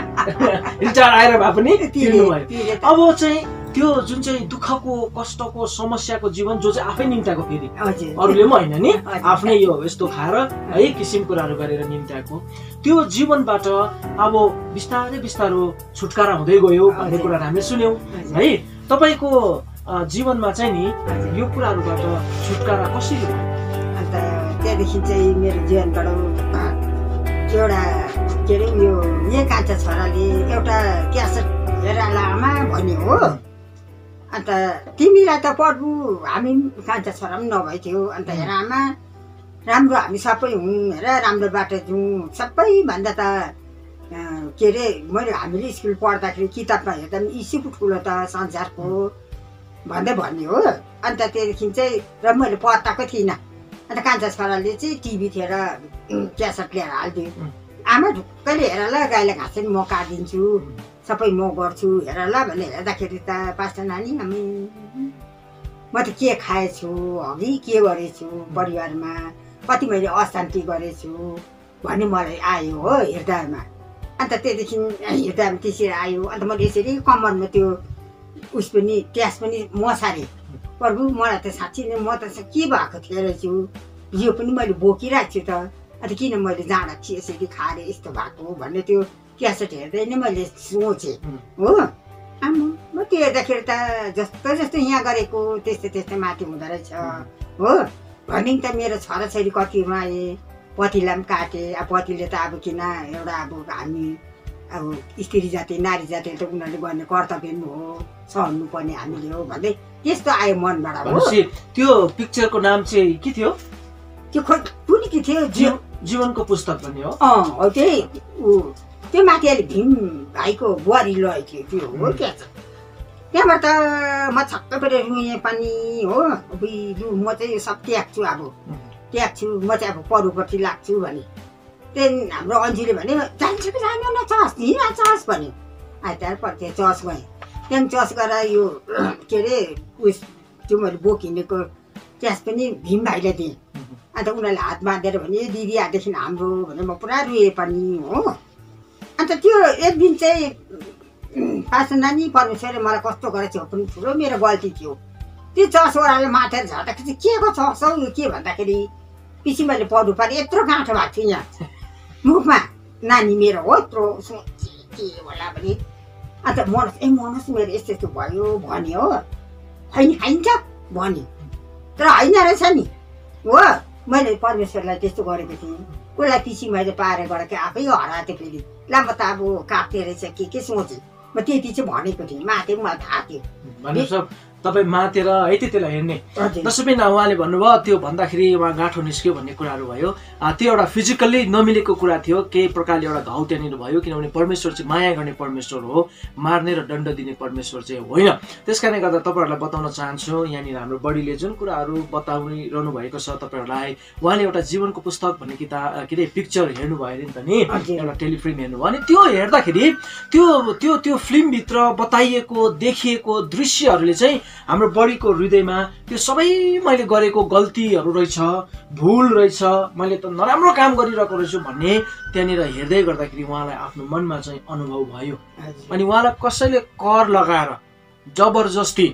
रिटायर आएर भए पनि तिर्नु भयो अब चाहिँ त्यो जुन चाहिँ दुःखको कष्टको समस्याको जीवन जो चाहिँ आफै निम्त्याएको फेरि। अरूले पनि होइन नि। आफ्नै यो यस्तो खाएर है किसिम कुराहरू गरेर निम्त्याएको। त्यो जीवनबाट अब बिस्तारै बिस्तारो छुटकारा हुँदै गयो भन्ने। कुराहरू हामीले सुन्यौँ। है तपाईँको जीवनमा चाहिँ नि यो कुराहरूबाट छुटकारा कसरी भयो? अन्त त्यहाँदेखि चाहिँ मेरो जीवनबाट एउटा के अरे यो यहाँ कान्छा छोराले एउटा क्यासेट हेरेर आमा भन्यो हो। अन्त तिमीलाई त पढ्नु हामी कान्छा छोरा पनि नभए थियो अन्त हेर आमा राम्रो हामी सबै हौँ हेर राम्रो बाटो जाउँ सबैभन्दा त के अरे मैले हामीले स्कुल पढ्दाखेरि किताबमा हेर्दा पनि इसीको ठुलो त संसारको भन्दै भन्यो हो। अन्त त्यहाँदेखि चाहिँ र मैले पत्ताको थिइनँ। अन्त कान्छा छोराले चाहिँ टिभी थिएर क्यासेट ल्याएर हालिदियो. आमा ढुक्कले हेर ल गाईलाई घाँस पनि म काटिदिन्छु। सबै म गर्छु हेर ल भने हेर्दाखेरि त पास्टर नानी हामी म त के खाएछु अघि के गरेछु परिवारमा कति मैले अशान्ति गरेछु भन्ने मलाई आयो हो हृदयमा। अन्त त्यहाँदेखि हृदयमा त्यसरी आयो। अन्त मैले यसरी कम्मरमा त्यो उस पनि ट्यास पनि मसारेँ। प्रभु मलाई त साँच्ची नै म त के भएको थियो रहेछु यो पनि मैले बोकिरहेको छु त। अन्त किन मैले जाँदा चाहिँ यसरी खाएर यस्तो भएको भन्ने त्यो क्यासेट हेर्दै नै मैले सोचेँ। हो? आम्मा म त्यो हेर्दाखेरि त जस्तो जस्तो यहाँ गरेको त्यस्तो त्यस्तो माथि हुँदो रहेछ। हो? भने त मेरो छोराछोरी कति रुवाए पतिलाई पनि काटेँ अब पतिले त अब किन एउटा अब हामी अब स्त्री जाति नारी जाति त उनीहरूले गर्ने कर्तव्य पनि हो सहनु पर्ने हामीले हो भन्दै त्यस्तो आयो मनबाट त्यो पिक्चरको नाम चाहिँ के थियो? त्यो खोइ कुनि के थियो? जीव जीव जीवनको पुस्तक भन्ने हो। अँ हो त्यही। ऊ त्यो माथि अहिले भीम भाइको बुहारी लगेको थियो त्यो हो क्या त्यहाँबाट त म छक्क परेर रुएँ पनि हो अबुई लु म चाहिँ यो सब त्याग्छु अब। त्याग्छु म चाहिँ अब परुपट्टि लाग्छु भने। त्यहाँदेखि हाम्रो अन्जीले भने जान्छ कि जाँदैन चर्च? हिँड चर्च भन्यो। आइतबार पर्थ्यो चर्च गएँ। त्यहाँदेखि चर्च गएर यो के अरे उस त्यो मैले बोकिनेको क्यास पनि भीम भाइलाई दिएँ। अन्त उनीहरूले हात बाँधेर भने "ए दिदी आजदेखि हाम्रो भने म पुरा रुएँ पनि हो। अन्त त्यो एक दिन चाहिँ पास नानी परमेश्वरले मलाई कस्तो गरेको थियो पनि ठुलो मेरो गल्ती थियो। त्यो चसवटाले माथेर झर्दाखेरि चाहिँ के को चस हौ यो के भन्दाखेरि पछि मैले पढ्नु पर्ने यत्रो गाँठो भएको थियो यहाँ। मुखमा नानी मेरो हो यत्रो सोचे के होला भने। अन्त मनोज ए मनोज मेरो यस्तो यस्तो भयो भन्यो हो। होइन खाइन्छ भन्यो। तर होइन रहेछ नि। हो मैले परमेश्वरलाई त्यस्तो गरेको थिएँ। उसलाई पछि मैले पाएर गरेको आफै हराएको फेरि। ला म त अब काट्ने रहेछ के के सोचेँ? म त्यति चाहिँ भनेको थिएँ। माथि मलाई थाहा थियो। तपाईँ मातेर है त्यतिलाई हेर्ने। पनि उहाँले भन्नुभयो त्यो भन्दाखेरि उहाँ गाँठो निस्क्यो भन्ने कुराहरू भयो। त्यो एउटा फिजिकल्ली नमिलेको कुरा थियो केही प्रकारले एउटा घाउ त्यहाँनिर भयो किनभने परमेश्वर चाहिँ माया गर्ने परमेश्वर हो मार्ने र दण्ड दिने परमेश्वर चाहिँ होइन। त्यस कारणले गर्दा तपाईँहरूलाई बताउन चाहन्छु यहाँनिर हाम्रो बडीले जुन कुराहरू बताउनु भएको छ तपाईँहरूलाई उहाँले एउटा जीवनको पुस्तक भन्ने किताब के अरे पिक्चर हेर्नुभयो अरे नि त नि। एउटा टेलिफिल्म हेर्नुभयो अनि त्यो हेर्दाखेरि त्यो त्यो त्यो फिल्मभित्र बताइएको देखिएको दृश्यहरूले चाहिँ हाम्रो बडीको हृदयमा त्यो सबै मैले गरेको गल्तीहरू रहेछ भुल रहेछ मैले त नराम्रो काम गरिरहेको रहेछु भन्ने त्यहाँनिर हेर्दै गर्दाखेरि उहाँलाई आफ्नो मनमा चाहिँ अनुभव भयो। अनि उहाँलाई कसैले कर लगाएर जबरजस्ती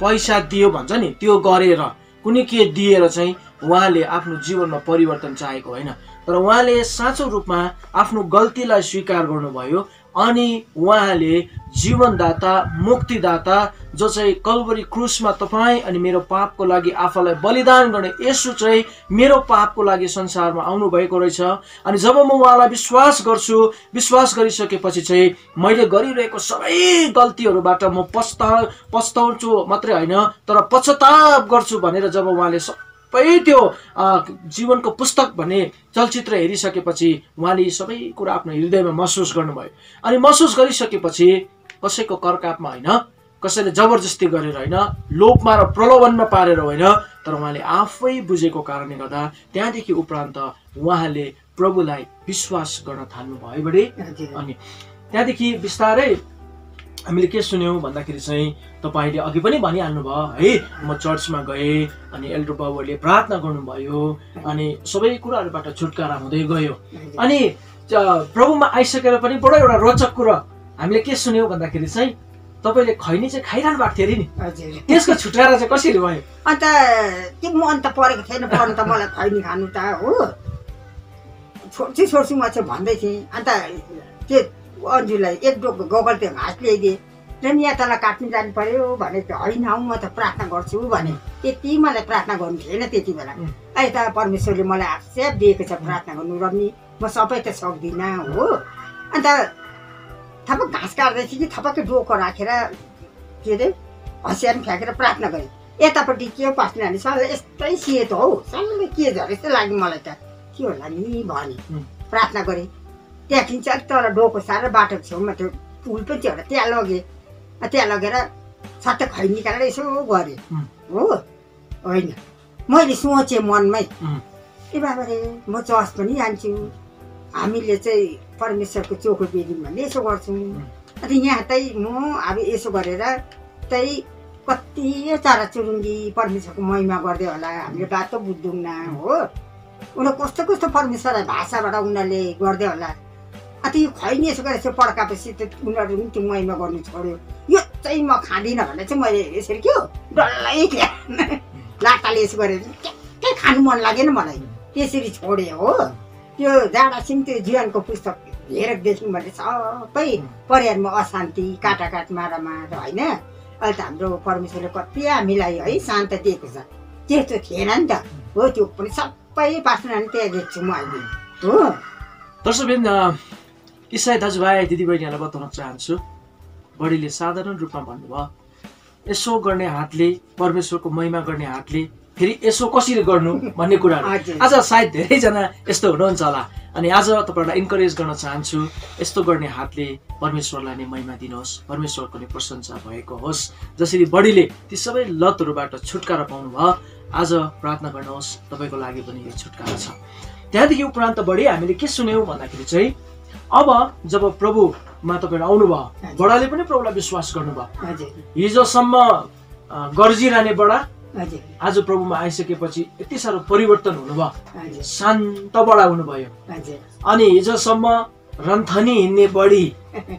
पैसा दियो भन्छ नि त्यो गरेर कुनै के दिएर चाहिँ उहाँले आफ्नो जीवनमा परिवर्तन चाहेको होइन। तर उहाँले साँचो रूपमा आफ्नो गल्तीलाई स्वीकार गर्नुभयो अनि उहाँले जीवनदाता मुक्तिदाता जो चाहिँ कलवरी क्रुसमा तपाईँ अनि मेरो पापको लागि आफूलाई बलिदान गर्ने यसो चाहिँ मेरो पापको लागि संसारमा आउनुभएको रहेछ। अनि जब म उहाँलाई विश्वास गर्छु विश्वास गरिसकेपछि चाहिँ मैले गरिरहेको सबै गल्तीहरूबाट म पस्ता पस्ताउँछु मात्रै होइन तर पश्चाताप गर्छु भनेर जब उहाँले सबै त्यो जीवनको पुस्तक भन्ने चलचित्र हेरिसकेपछि उहाँले यी सबै कुरा आफ्नो हृदयमा महसुस गर्नुभयो। अनि महसुस गरिसकेपछि कसैको करकापमा होइन कसैले जबरजस्ती गरेर होइन लोभमा र प्रलोभनमा पारेर होइन तर उहाँले आफै बुझेको कारणले गर्दा त्यहाँदेखि उपरान्त उहाँले प्रभुलाई विश्वास गर्न थाल्नुभयो हजुर। अनि त्यहाँदेखि बिस्तारै हामीले के सुन्यौँ भन्दाखेरि चाहिँ तपाईँले अघि पनि भनिहाल्नुभयो है म चर्चमा गएँ अनि एल्डर बाबुहरूले प्रार्थना गर्नुभयो अनि सबै कुराहरूबाट छुटकारा हुँदै गयो। अनि प्रभुमा आइसकेर पनि बडो एउटा रोचक कुरो हामीले के सुन्यौँ भन्दाखेरि चाहिँ तपाईँले खैनी चाहिँ खाइरहनु भएको थियो अरे नि। हजुर। त्यसको छुटकारा चाहिँ कसरी भयो? अन्त त्यो मन त परेको थिएन पर्नु त मलाई खैनी खानु त हो। छोड्छु छोड्छु म चाहिँ भन्दै थिएँ। अन्त त्यो अन्जुलाई एक डोको गोगल त्यो घाँस ल्याइदिएँ। र नि यहाँ तल काट्नु जानु पर्यो भने होइन हौ म त प्रार्थना गर्छु भने। त्यति मलाई प्रार्थना गर्नु थिएन त्यति बेला. अहिले त परमेश्वरले मलाई आक्षेप दिएको छ प्रार्थना गर्नु र नि म सबै त सक्दिनँ हो। अन्त थपक घाँस काट्दै थिएँ कि थपक्कै डोको राखेर के अरे हँसियार फ्याँकेर प्रार्थना गरेँ। यतापट्टि के पास्ने भने सल्लाह यस्तै सेतो हौ। सल्लाह के झरे जस्तो लाग्यो मलाई त। के होला नि भने. प्रार्थना गरेँ। चाहिँ अलिक तल डोको साह्रो बाटोको छेउमा त्यो पुल पनि थियो एउटा त्यहाँ लगेँ। त्यहाँ लगेर सट्टै खै निकालेर यसो गरेँ. हो होइन। मैले सोचेँ मनमै. ए बाबा रे म चर्च पनि जान्छु। हामीले चाहिँ परमेश्वरको चोखो बेदी भन्ने यसो गर्छौँ। अन्त यहाँ चाहिँ म अब यसो गरेर चाहिँ कति चराचुरुङ्गी परमेश्वरको महिमा गर्दै होला। हामीले बाटो बुझ्दैनौँ हो। उनीहरू कस्तो कस्तो परमेश्वरलाई भाषाबाट उनीहरूले गर्दै होला। अन्त यो खैनी यसो गरेर यसो पड्काएपछि त उनीहरू पनि त्यो महिमा गर्नु छोड्यो यो चाहिँ म खाँदिनँ भनेर चाहिँ मैले यसरी के हो? डल्लै लाटाले यसो गरेर के खानु मन लागेन मलाई। त्यसरी छोडेँ हो। त्यो जाँडासिम त्यो जीवनको पुस्तक हेरेकोदेखि मैले सबै परिवारमा अशान्ति काटाकाट मारामार होइन। अहिले त हाम्रो परमेश्वरले कति हामीलाई है शान्त दिएको छ। त्यस्तो थिएन नि त। हो त्यो पनि सबै पास्नु नि त्यहाँ देख्छु म अहिले। हो। दर्शकबिन इसाई दाजुभाइ दिदीबहिनीहरूलाई बताउन चाहन्छु। बडीले साधारण रूपमा भन्नुभयो यसो गर्ने हातले परमेश्वरको महिमा गर्ने हातले फेरि यसो कसरी गर्नु? भन्ने कुराहरू। हजुर। आज सायद धेरैजना यस्तो हुनुहुन्छ होला। अनि आज तपाईँहरूलाई इन्करेज गर्न चाहन्छु यस्तो गर्ने हातले परमेश्वरलाई नै महिमा दिनुहोस्। परमेश्वरको नै प्रशंसा भएको होस्। जसरी बडीले ती सबै लतहरूबाट छुटकारा पाउनुभयो आज प्रार्थना गर्नुहोस् तपाईँको लागि पनि यो छुटकारा छ। त्यहाँदेखि उपरान्त बढी हामीले के सुन्यौँ भन्दाखेरि चाहिँ अब जब प्रभुमा तपाईँहरू आउनुभयो बडाले पनि प्रभुलाई विश्वास गर्नुभयो। हिजोसम्म गर्जिरहने बडा आज प्रभुमा आइसकेपछि यति साह्रो परिवर्तन हुनुभयो। शान्त बडा हुनुभयो। अनि हिजोसम्म रन्थनी हिँड्ने बढी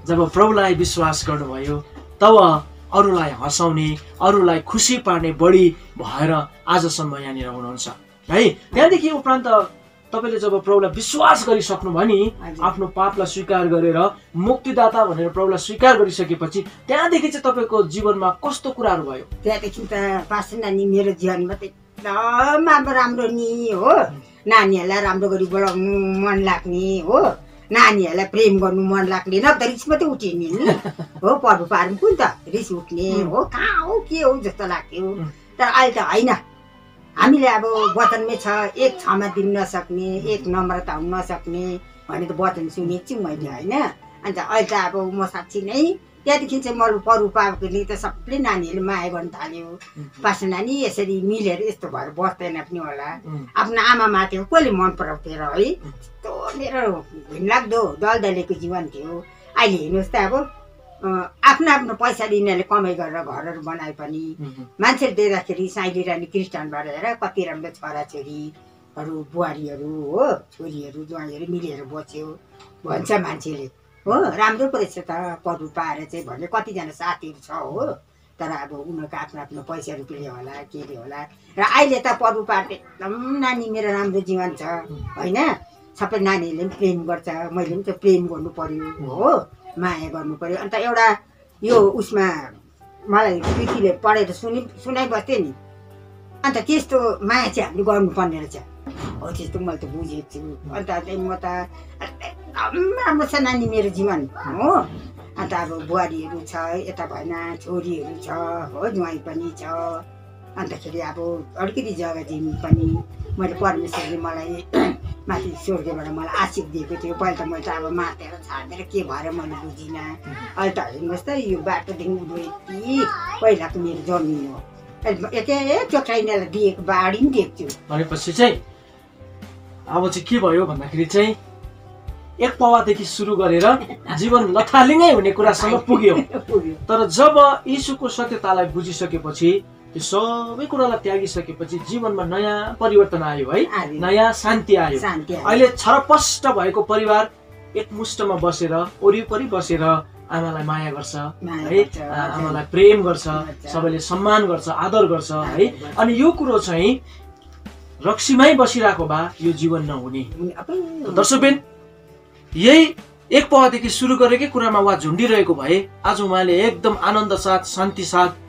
जब प्रभुलाई विश्वास गर्नुभयो तब अरूलाई हँसाउने अरूलाई खुसी पार्ने बढी भएर आजसम्म यहाँनिर हुनुहुन्छ। है त्यहाँदेखि उपरान्त तपाईँले जब प्रभुलाई विश्वास गरिसक्नुभयो नि। आफ्नो पापलाई स्वीकार गरेर मुक्तिदाता भनेर प्रभुलाई स्वीकार गरिसकेपछि त्यहाँदेखि चाहिँ तपाईँको जीवनमा कस्तो कुराहरू भयो? त्यहाँदेखि त पास नानी मेरो जीवनमा त एकदम अब राम्रो नि हो। नानीहरूलाई राम्रो गरी बोलाउनु मन लाग्ने हो। नानीहरूलाई प्रेम गर्नु मन लाग्ने न त रिस मात्रै उठिने नि। हो पर्व पारौँ कुन त। रिस उठ्ने हो कहाँ हो के हो जस्तो लाग्थ्यो. तर अहिले त होइन। हामीले अब वचनमै छ एक क्षमा दिन नसक्ने एक नम्रता हुन नसक्ने भन्ने त वचन सुनेको छु मैले होइन? अन्त अहिले त अब म साँच्ची नै त्यहाँदेखि चाहिँ मैले पढु पाएकोले त सबले नानीहरूले माया गर्न थाल्यो। पास्टर नानी यसरी मिलेर यस्तो भएर बस्दैन पनि होला। आफ्नो आमा माथि कसले मन पराउँथेर है? यस्तो मेरो घिनलाग्दो दलदलेको जीवन थियो। अहिले हेर्नुहोस् त अब आफ्नो आफ्नो पैसा यिनीहरूले कमाइ गरेर घरहरू बनाए पनि। मान्छेले देख्दाखेरि साइली रानी क्रिस्चियनबाट हेर कति राम्रो छोराछोरीहरू बुहारीहरू हो छोरीहरू ज्वाइँहरू मिलेर बस्यो भन्छ मान्छेले। हो राम्रो पो रहेछ त पढ्नु पाएर चाहिँ भन्ने कतिजना साथीहरू छ हो तर अब उनीहरूको आफ्नो आफ्नो पैसा रुपियाँले होला केले होला। र अहिले त पढ्नु पाएर एकदम नानी मेरो राम्रो जीवन छ होइन? सबै नानीहरूले पनि प्रेम गर्छ मैले पनि त प्रेम गर्नु पर्यो हो। माया गर्नु पर्यो अन्त एउटा यो उसमा मलाई कृतिले पढेर सुनि सुनाइबस्थेँ नि। अन्त त्यस्तो माया चाहिँ हामीले गर्नुपर्ने रहेछ। हो त्यस्तो मैले त बुझेको छु। अन्त चाहिँ म त एकदम राम्रो छ नानी मेरो जीवन। हो अन्त अब बुहारीहरू छ यता भएन छोरीहरू छ हो ज्वाइँ पनि छ। अन्तखेरि अब अलिकति जग्गा दिनु पनि। मैले परमेश्वरले मलाई माथि स्वर्गबाट मलाई आशिक दिएको थियो। पहिला त मैले त अब मातेर छाडेर के भएर मैले बुझिनँ अहिले त हेर्नुहोस् त यो बाटोदेखि उँधो यति पहिलाको मेरो जमिन हो। एक एक चोक्राइनेलाई दिएको बाढी पनि दिएको छु। भनेपछि चाहिँ अब चाहिँ के भयो भन्दाखेरि चाहिँ एक पावादेखि सुरु गरेर जीवन लथालिङ्गै हुने कुरासम्म पुग्यो। पुग्यो। तर जब यीशुको सत्यतालाई बुझिसकेपछि त्यो सबै कुरालाई त्यागिसकेपछि जीवनमा नयाँ परिवर्तन आयो है। नयाँ शान्ति आयो। अहिले छरपष्ट भएको परिवार एकमुष्टमा बसेर वरिपरि बसेर आमालाई माया गर्छ है आमालाई प्रेम गर्छ। सबैले सम्मान गर्छ आदर गर्छ है। अनि यो कुरो चाहिँ रक्सीमै बसिरहेको भए यो जीवन नहुने दर्शकबिन यही एक पहदेखि सुरु गरेकै कुरामा उहाँ झुन्डिरहेको भए आज उहाँले एकदम आनन्द साथ शान्ति साथ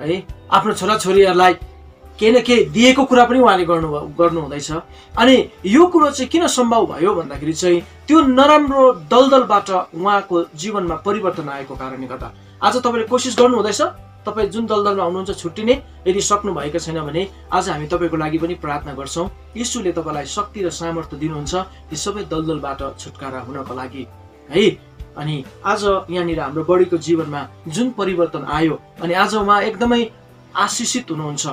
है? आफ्नो छोराछोरीहरूलाई केही न केही दिएको कुरा पनि उहाँले गर्नु गर्नु हुँदैछ अनि यो कुरो चाहिँ किन सम्भव भयो भन्दाखेरि चाहिँ त्यो नराम्रो दलदलबाट उहाँको जीवनमा परिवर्तन आएको कारणले गर्दा। आज तपाईँले कोसिस गर्नु हुँदैछ तपाईँ जुन दलदलमा हुनुहुन्छ छुट्टिने यदि सक्नु भएको छैन भने आज हामी तपाईँको लागि पनि प्रार्थना गर्छौँ। यीशुले तपाईँलाई शक्ति र सामर्थ्य दिनुहुन्छ। ती सबै दलदलबाट छुटकारा हुनको लागि। है? अनि आज यहाँनिर हाम्रो बडीको जीवनमा जुन परिवर्तन आयो अनि आज उहाँ एकदमै आशिषित हुनुहुन्छ।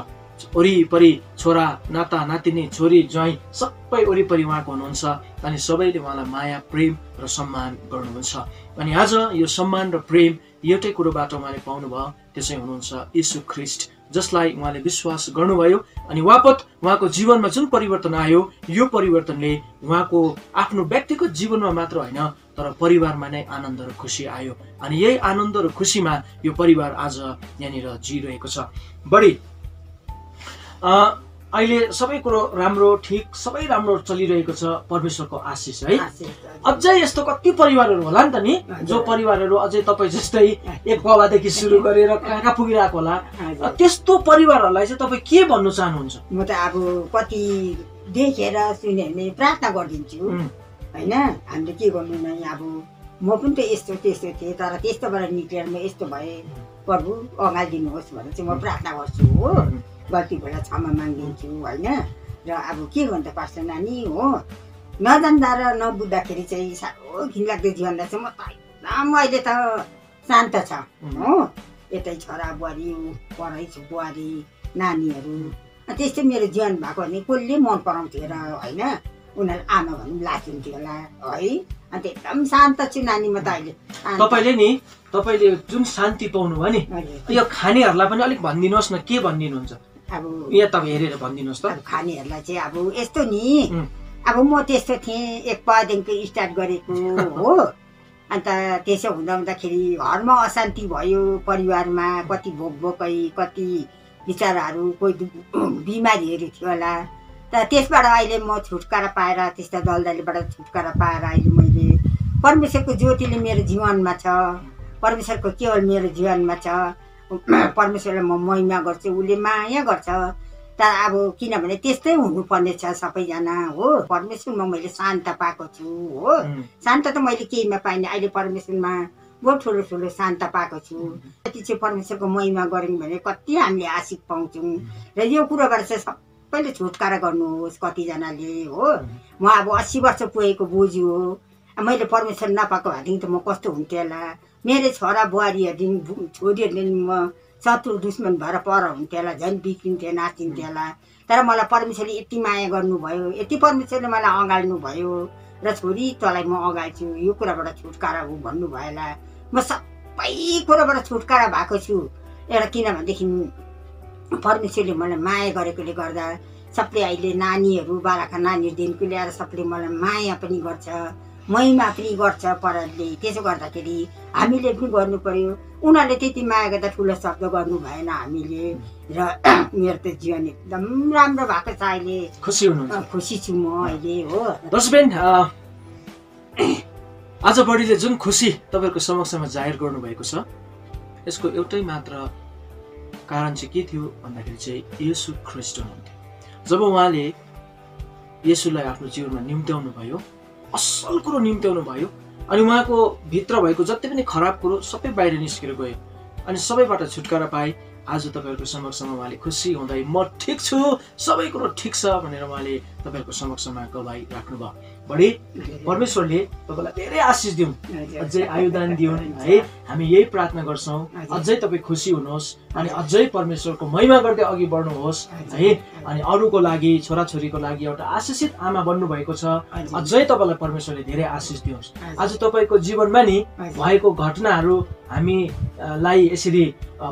वरिपरि छोरा नाता नातिनी छोरी ज्वाइँ सबै वरिपरि उहाँको हुनुहुन्छ अनि सबैले उहाँलाई माया प्रेम र सम्मान गर्नुहुन्छ। अनि आज यो सम्मान र प्रेम एउटै कुरोबाट उहाँले पाउनुभयो त्यो चाहिँ हुनुहुन्छ यीशु ख्रिस्ट। जसलाई उहाँले विश्वास गर्नुभयो अनि वापत उहाँको जीवनमा जुन परिवर्तन आयो यो परिवर्तनले उहाँको आफ्नो व्यक्तिगत जीवनमा मात्र होइन तर परिवारमा नै आनन्द र खुसी आयो। अनि यही आनन्द र खुसीमा यो परिवार आज यहाँनिर जिइरहेको छ। बढी अहिले सबै कुरो राम्रो ठिक सबै राम्रो चलिरहेको छ परमेश्वरको आशिष है। अझै यस्तो कति परिवारहरू होला नि त नि जो परिवारहरू अझै तपाईँ जस्तै एक पावादेखि सुरु गरेर कहाँ कहाँ पुगिरहेको होला। त्यस्तो परिवारहरूलाई चाहिँ तपाईँ के भन्नु चाहनुहुन्छ? म त अब कति देखेर सुने भने प्रार्थना गरिदिन्छु होइन? हामीले के गर्नु नै अब म पनि त यस्तो त्यस्तो थिएँ तर त्यस्तोबाट निक्लेर म यस्तो भएँ प्रभु अगाडिदिनुहोस् भनेर चाहिँ म प्रार्थना गर्छु हो। गल्ती भएर क्षमा मागिदिन्छु होइन? र अब के गर्नु त पास्टर नानी हो? नजान्दा र नबुझ्दाखेरि चाहिँ साह्रो घिनलाग्दो जीवनलाई चाहिँ म त एकदम अहिले त शान्त छ हो? यतै छोरा बुहारी पढाइ छु बुहारी नानीहरू त्यस्तै मेरो जीवन भएको भने कसले मन पराउँथ्यो र होइन? उनीहरू आमा भनौँ लागिन्थ्यो होला है? अन्त एकदम शान्त छु नानी म त अहिले। तपाईँले नि तपाईँले जुन शान्ति पाउनुभयो नि। यो खानेहरूलाई पनि अलिक भनिदिनुहोस् न के भनिदिनुहुन्छ? अब यहाँ तपाईँ हेरेर भनिदिनुहोस् त। अब खानेहरूलाई चाहिँ अब यस्तो नि. अब म त्यस्तो थिएँ एक पादेखिको स्टार्ट गरेको हो। अन्त त्यसो हुँदा हुँदाखेरि घरमा अशान्ति भयो परिवारमा कति भोक भोकै कति बिचराहरू कोही बिमारीहरू थियो होला। त त्यसबाट अहिले म छुटकारा पाएर त्यस्ता दलदलीबाट छुटकारा पाएर अहिले मैले परमेश्वरको ज्योतिले मेरो जीवनमा छ। परमेश्वरको केवल मेरो जीवनमा छ। परमेश्वरलाई म महिमा गर्छु उसले माया गर्छ। तर अब किनभने त्यस्तै हुनुपर्ने छ सबैजना हो। परमेश्वरमा मैले शान्त पाएको छु हो। शान्त त मैले केहीमा पाइनँ अहिले परमेश्वरमा बहुत ठुलो ठुलो शान्त पाएको छु। कति चाहिँ परमेश्वरको महिमा गऱ्यौँ भने कति हामीले आशिक पाउँछौँ। र यो कुरोबाट चाहिँ सबैले छुटकारा गर्नुहोस् कतिजनाले हो। म अब अस्सी वर्ष पुगेको बोजू हो मैले परमेश्वर नपाएको भएदेखि त म कस्तो हुन्थेँ होला? मेरो छोरा बुहारीहरूदेखि छोरीहरूदेखि म शत्रु दुश्मन भएर पर हुन्थ्यो होला झन् बिग्रिन्थ्यो नाचिन्थ्यो होला। तर मलाई परमेश्वरले यति माया गर्नुभयो यति परमेश्वरले मलाई अँगाल्नु भयो र छोरी तँलाई म अँगाल्छु यो कुराबाट छुटकारा हो भन्नुभयो होला। म सबै कुराबाट छुटकारा भएको छु। एउटा किनभनेदेखि परमेश्वरले मलाई माया गरेकोले गर्दा सबले अहिले नानीहरू बालाका नानीहरूदेखिको ल्याएर सबले मलाई माया पनि गर्छ। महिमा पनि गर्छ परले त्यसो गर्दाखेरि हामीले पनि गर्नु पर्यो उनीहरूले त्यति माया गर्दा ठुलो शब्द गर्नु भएन हामीले। र मेरो त जीवन एकदम राम्रो भएको छ अहिले। खुसी हुनुहुन्छ। अँ, खुसी छु म अहिले हो। अ, आज बढीले जुन खुसी तपाईँहरूको समक्षमा जाहेर गर्नुभएको छ यसको एउटै मात्र कारण चाहिँ के थियो भन्दाखेरि चाहिँ येसु ख्रिस्ट हुनुहुन्थ्यो। जब उहाँले येसुलाई आफ्नो जीवनमा निम्त्याउनु भयो असल कुरो निम्त्याउनु भयो। अनि उहाँको भित्र भएको जति पनि खराब कुरो सबै बाहिर निस्केर गयो। अनि सबैबाट छुटकारा पाए। आज तपाईँहरूको समक्षमा उहाँले खुसी हुँदै म ठिक छु। सबै कुरो ठिक छ भनेर उहाँले तपाईँहरूको समक्षमा गवाई राख्नुभयो। बढी परमेश्वरले तपाईँलाई धेरै आशिष दिउन् अझै आयुदान दिउन् है हामी यही प्रार्थना गर्छौँ। अझै तपाईँ खुसी हुनुहोस् अनि अझै परमेश्वरको महिमा गर्दै अघि बढ्नुहोस् है अनि अरूको लागि छोराछोरीको लागि एउटा आशिषित आमा बन्नुभएको छ। अझै तपाईँलाई परमेश्वरले धेरै आशिष दियोस्। आज तपाईँको जीवनमा नि भएको घटनाहरू हामीलाई यसरी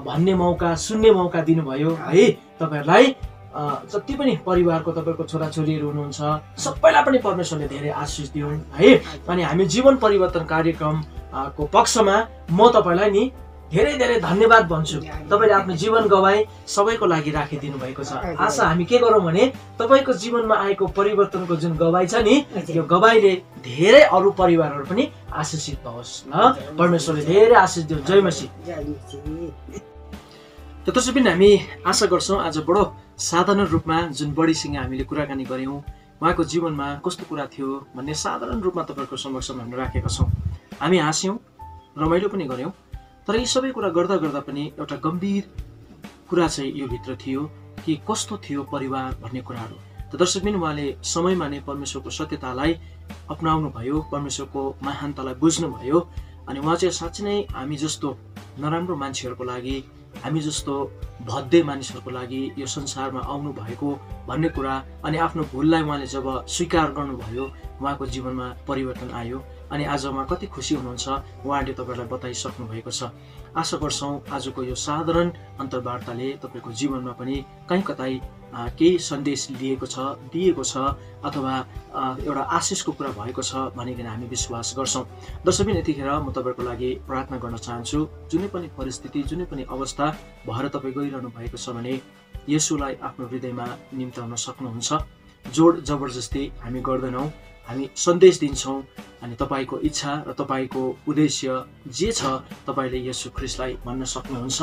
भन्ने मौका सुन्ने मौका दिनुभयो है तपाईँहरूलाई जति पनि परिवारको तपाईँको छोराछोरीहरू हुनुहुन्छ सबैलाई पनि परमेश्वरले धेरै आशिष दिउन् है? अनि हामी जीवन परिवर्तन कार्यक्रम अ, को पक्षमा म तपाईँलाई नि धेरै धेरै धन्यवाद भन्छु। तपाईँले आफ्नो जीवन गवाई सबैको लागि राखिदिनु भएको छ। आशा हामी के गरौँ भने तपाईँको जीवनमा आएको परिवर्तनको जुन गवाई छ नि यो गवाईले धेरै अरू परिवारहरू पनि आशिषित होस् ल। परमेश्वरले धेरै आशिष दिउन्। जय मसी त त्यसै पनि हामी आशा गर्छौँ आज बडो साधारण रूपमा जुन बडीसँग हामीले कुराकानी गऱ्यौँ उहाँको जीवनमा कस्तो कुरा थियो भन्ने साधारण रूपमा तपाईँहरूको समक्षमा हामी राखेका छौँ। हामी हाँस्यौँ रमाइलो पनि गऱ्यौँ तर यी सबै कुरा गर्दा गर्दा पनि एउटा गम्भीर कुरा चाहिँ यो भित्र थियो कि कस्तो थियो परिवार भन्ने कुराहरू। त दर्शक पनि उहाँले समयमा नै परमेश्वरको सत्यतालाई अप्नाउनु भयो परमेश्वरको महानतालाई बुझ्नुभयो अनि उहाँ चाहिँ साँच्चै नै हामी जस्तो नराम्रो मान्छेहरूको लागि हामी जस्तो भद्दे मानिसहरूको लागि यो संसारमा आउनु भएको भन्ने कुरा अनि आफ्नो भुललाई उहाँले जब स्वीकार गर्नुभयो उहाँको जीवनमा परिवर्तन आयो अनि आज उहाँ कति खुसी हुनुहुन्छ उहाँले तपाईँलाई बताइसक्नु भएको छ। आशा गर्छौँ आजको यो साधारण अन्तर्वार्ताले तपाईँको जीवनमा पनि कहीँ कतै केही सन्देश लिएको छ दिएको छ अथवा एउटा आशिषको कुरा भएको छ भनिकन हामी विश्वास गर्छौँ। दर्शक पनि यतिखेर म तपाईँहरूको लागि प्रार्थना गर्न चाहन्छु जुनै पनि परिस्थिति जुनै पनि अवस्था भएर तपाईँ गइरहनु भएको छ भने यसुलाई आफ्नो हृदयमा निम्ताउन सक्नुहुन्छ। जोड जबरजस्ती हामी गर्दैनौँ हामी सन्देश दिन्छौँ अनि तपाईँको इच्छा र तपाईँको उद्देश्य जे छ तपाईँले यसु ख्रिस्टलाई भन्न सक्नुहुन्छ।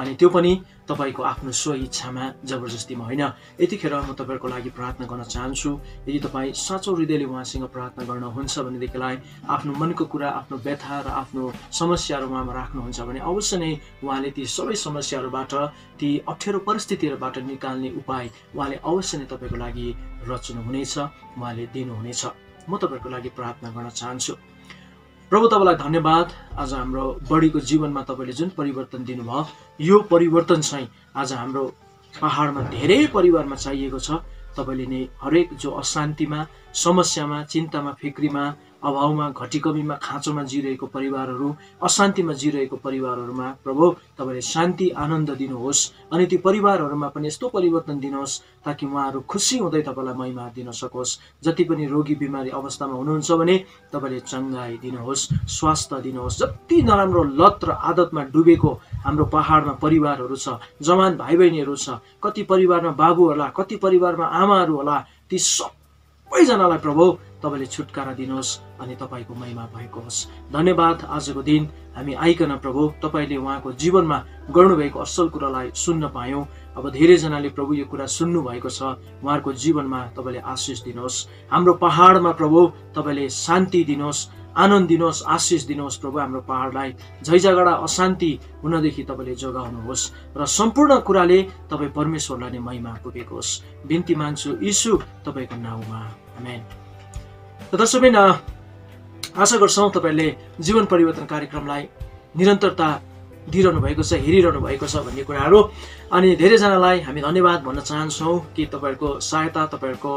अनि त्यो पनि तपाईँको आफ्नो स्व इच्छामा जबरजस्तीमा होइन। यतिखेर म तपाईँहरूको लागि प्रार्थना गर्न चाहन्छु। यदि तपाईँ साँचो हृदयले उहाँसँग प्रार्थना गर्नुहुन्छ भनेदेखिलाई आफ्नो मनको कुरा आफ्नो व्यथा र आफ्नो समस्याहरू उहाँमा राख्नुहुन्छ भने अवश्य नै उहाँले ती सबै समस्याहरूबाट ती अप्ठ्यारो परिस्थितिहरूबाट निकाल्ने उपाय उहाँले अवश्य नै तपाईँको लागि रच्नुहुनेछ उहाँले दिनुहुनेछ। म तपाईँहरूको लागि प्रार्थना गर्न चाहन्छु। प्रभु तपाईँलाई धन्यवाद। आज हाम्रो बडीको जीवनमा तपाईँले जुन परिवर्तन दिनुभयो यो परिवर्तन चाहिँ आज हाम्रो पहाडमा धेरै परिवारमा चाहिएको छ। तपाईँले नै हरेक जो अशान्तिमा समस्यामा चिन्तामा फिक्रीमा अभावमा घटीकमीमा खाँचोमा जिरहेको परिवारहरू अशान्तिमा जिरहेको परिवारहरूमा प्रभु तपाईँले शान्ति आनन्द दिनुहोस् अनि ती परिवारहरूमा पनि यस्तो परिवर्तन दिनुहोस् ताकि उहाँहरू खुसी हुँदै तपाईँलाई महिमा दिन सकोस्। जति पनि रोगी बिमारी अवस्थामा हुनुहुन्छ भने तपाईँले चङ्गाई दिनुहोस् स्वास्थ्य दिनुहोस्। जति नराम्रो लत र आदतमा डुबेको हाम्रो पहाडमा परिवारहरू छ जवान भाइ बहिनीहरू छ कति परिवारमा बाबु होला कति परिवारमा आमाहरू होला ती सबैजनालाई प्रभु तपाईँले छुटकारा दिनुहोस् अनि तपाईँको महिमा भएको होस्। धन्यवाद आजको दिन हामी आइकन प्रभु तपाईँले उहाँको जीवनमा गर्नुभएको असल कुरालाई सुन्न पायौँ। अब धेरैजनाले प्रभु यो कुरा सुन्नु भएको छ। उहाँहरूको जीवनमा तपाईँले आशिष दिनुहोस्। हाम्रो पहाडमा प्रभु तपाईँले शान्ति दिनुहोस् आनन्द दिनुहोस् आशिष दिनुहोस् प्रभु हाम्रो पहाडलाई। झैझगडा अशान्ति हुनदेखि तपाईँले जोगाउनुहोस् र सम्पूर्ण कुराले तपाईँ परमेश्वरलाई नै महिमा पुगेको होस्। बिन्ती माग्छु यीशु तपाईँको नाउँमा। आमेन र दर्शकबिन आशा गर्छौँ तपाईँहरूले जीवन परिवर्तन कार्यक्रमलाई निरन्तरता दिइरहनु भएको छ हेरिरहनु भएको छ भन्ने कुराहरू। अनि धेरैजनालाई हामी धन्यवाद भन्न चाहन्छौँ कि तपाईँहरूको सहायता तपाईँहरूको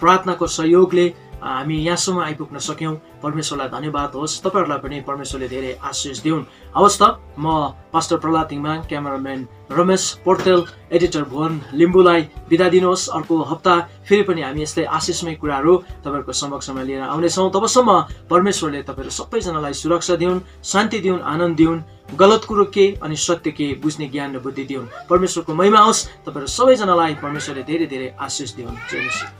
प्रार्थनाको सहयोगले हामी यहाँसम्म आइपुग्न सक्यौँ। परमेश्वरलाई धन्यवाद होस्। तपाईँहरूलाई पनि परमेश्वरले धेरै आशिष दिउन्। हवस् त म पास्टर प्रहलाद तिङमा क्यामेराम्यान रमेश पोर्टेल एडिटर भुवन लिम्बूलाई बिदा दिनुहोस्। अर्को हप्ता फेरि पनि हामी यस्तै आशिषमय कुराहरू तपाईँहरूको समक्षमा लिएर आउनेछौँ। तबसम्म परमेश्वरले तपाईँहरू सबैजनालाई सुरक्षा दिउन् शान्ति दिउन् आनन्द दिउन् गलत कुरो के अनि सत्य के बुझ्ने ज्ञान र बुद्धि दिउन्। परमेश्वरको महिमा होस्। तपाईँहरू सबैजनालाई परमेश्वरले धेरै धेरै आशिष दिउन्। जय।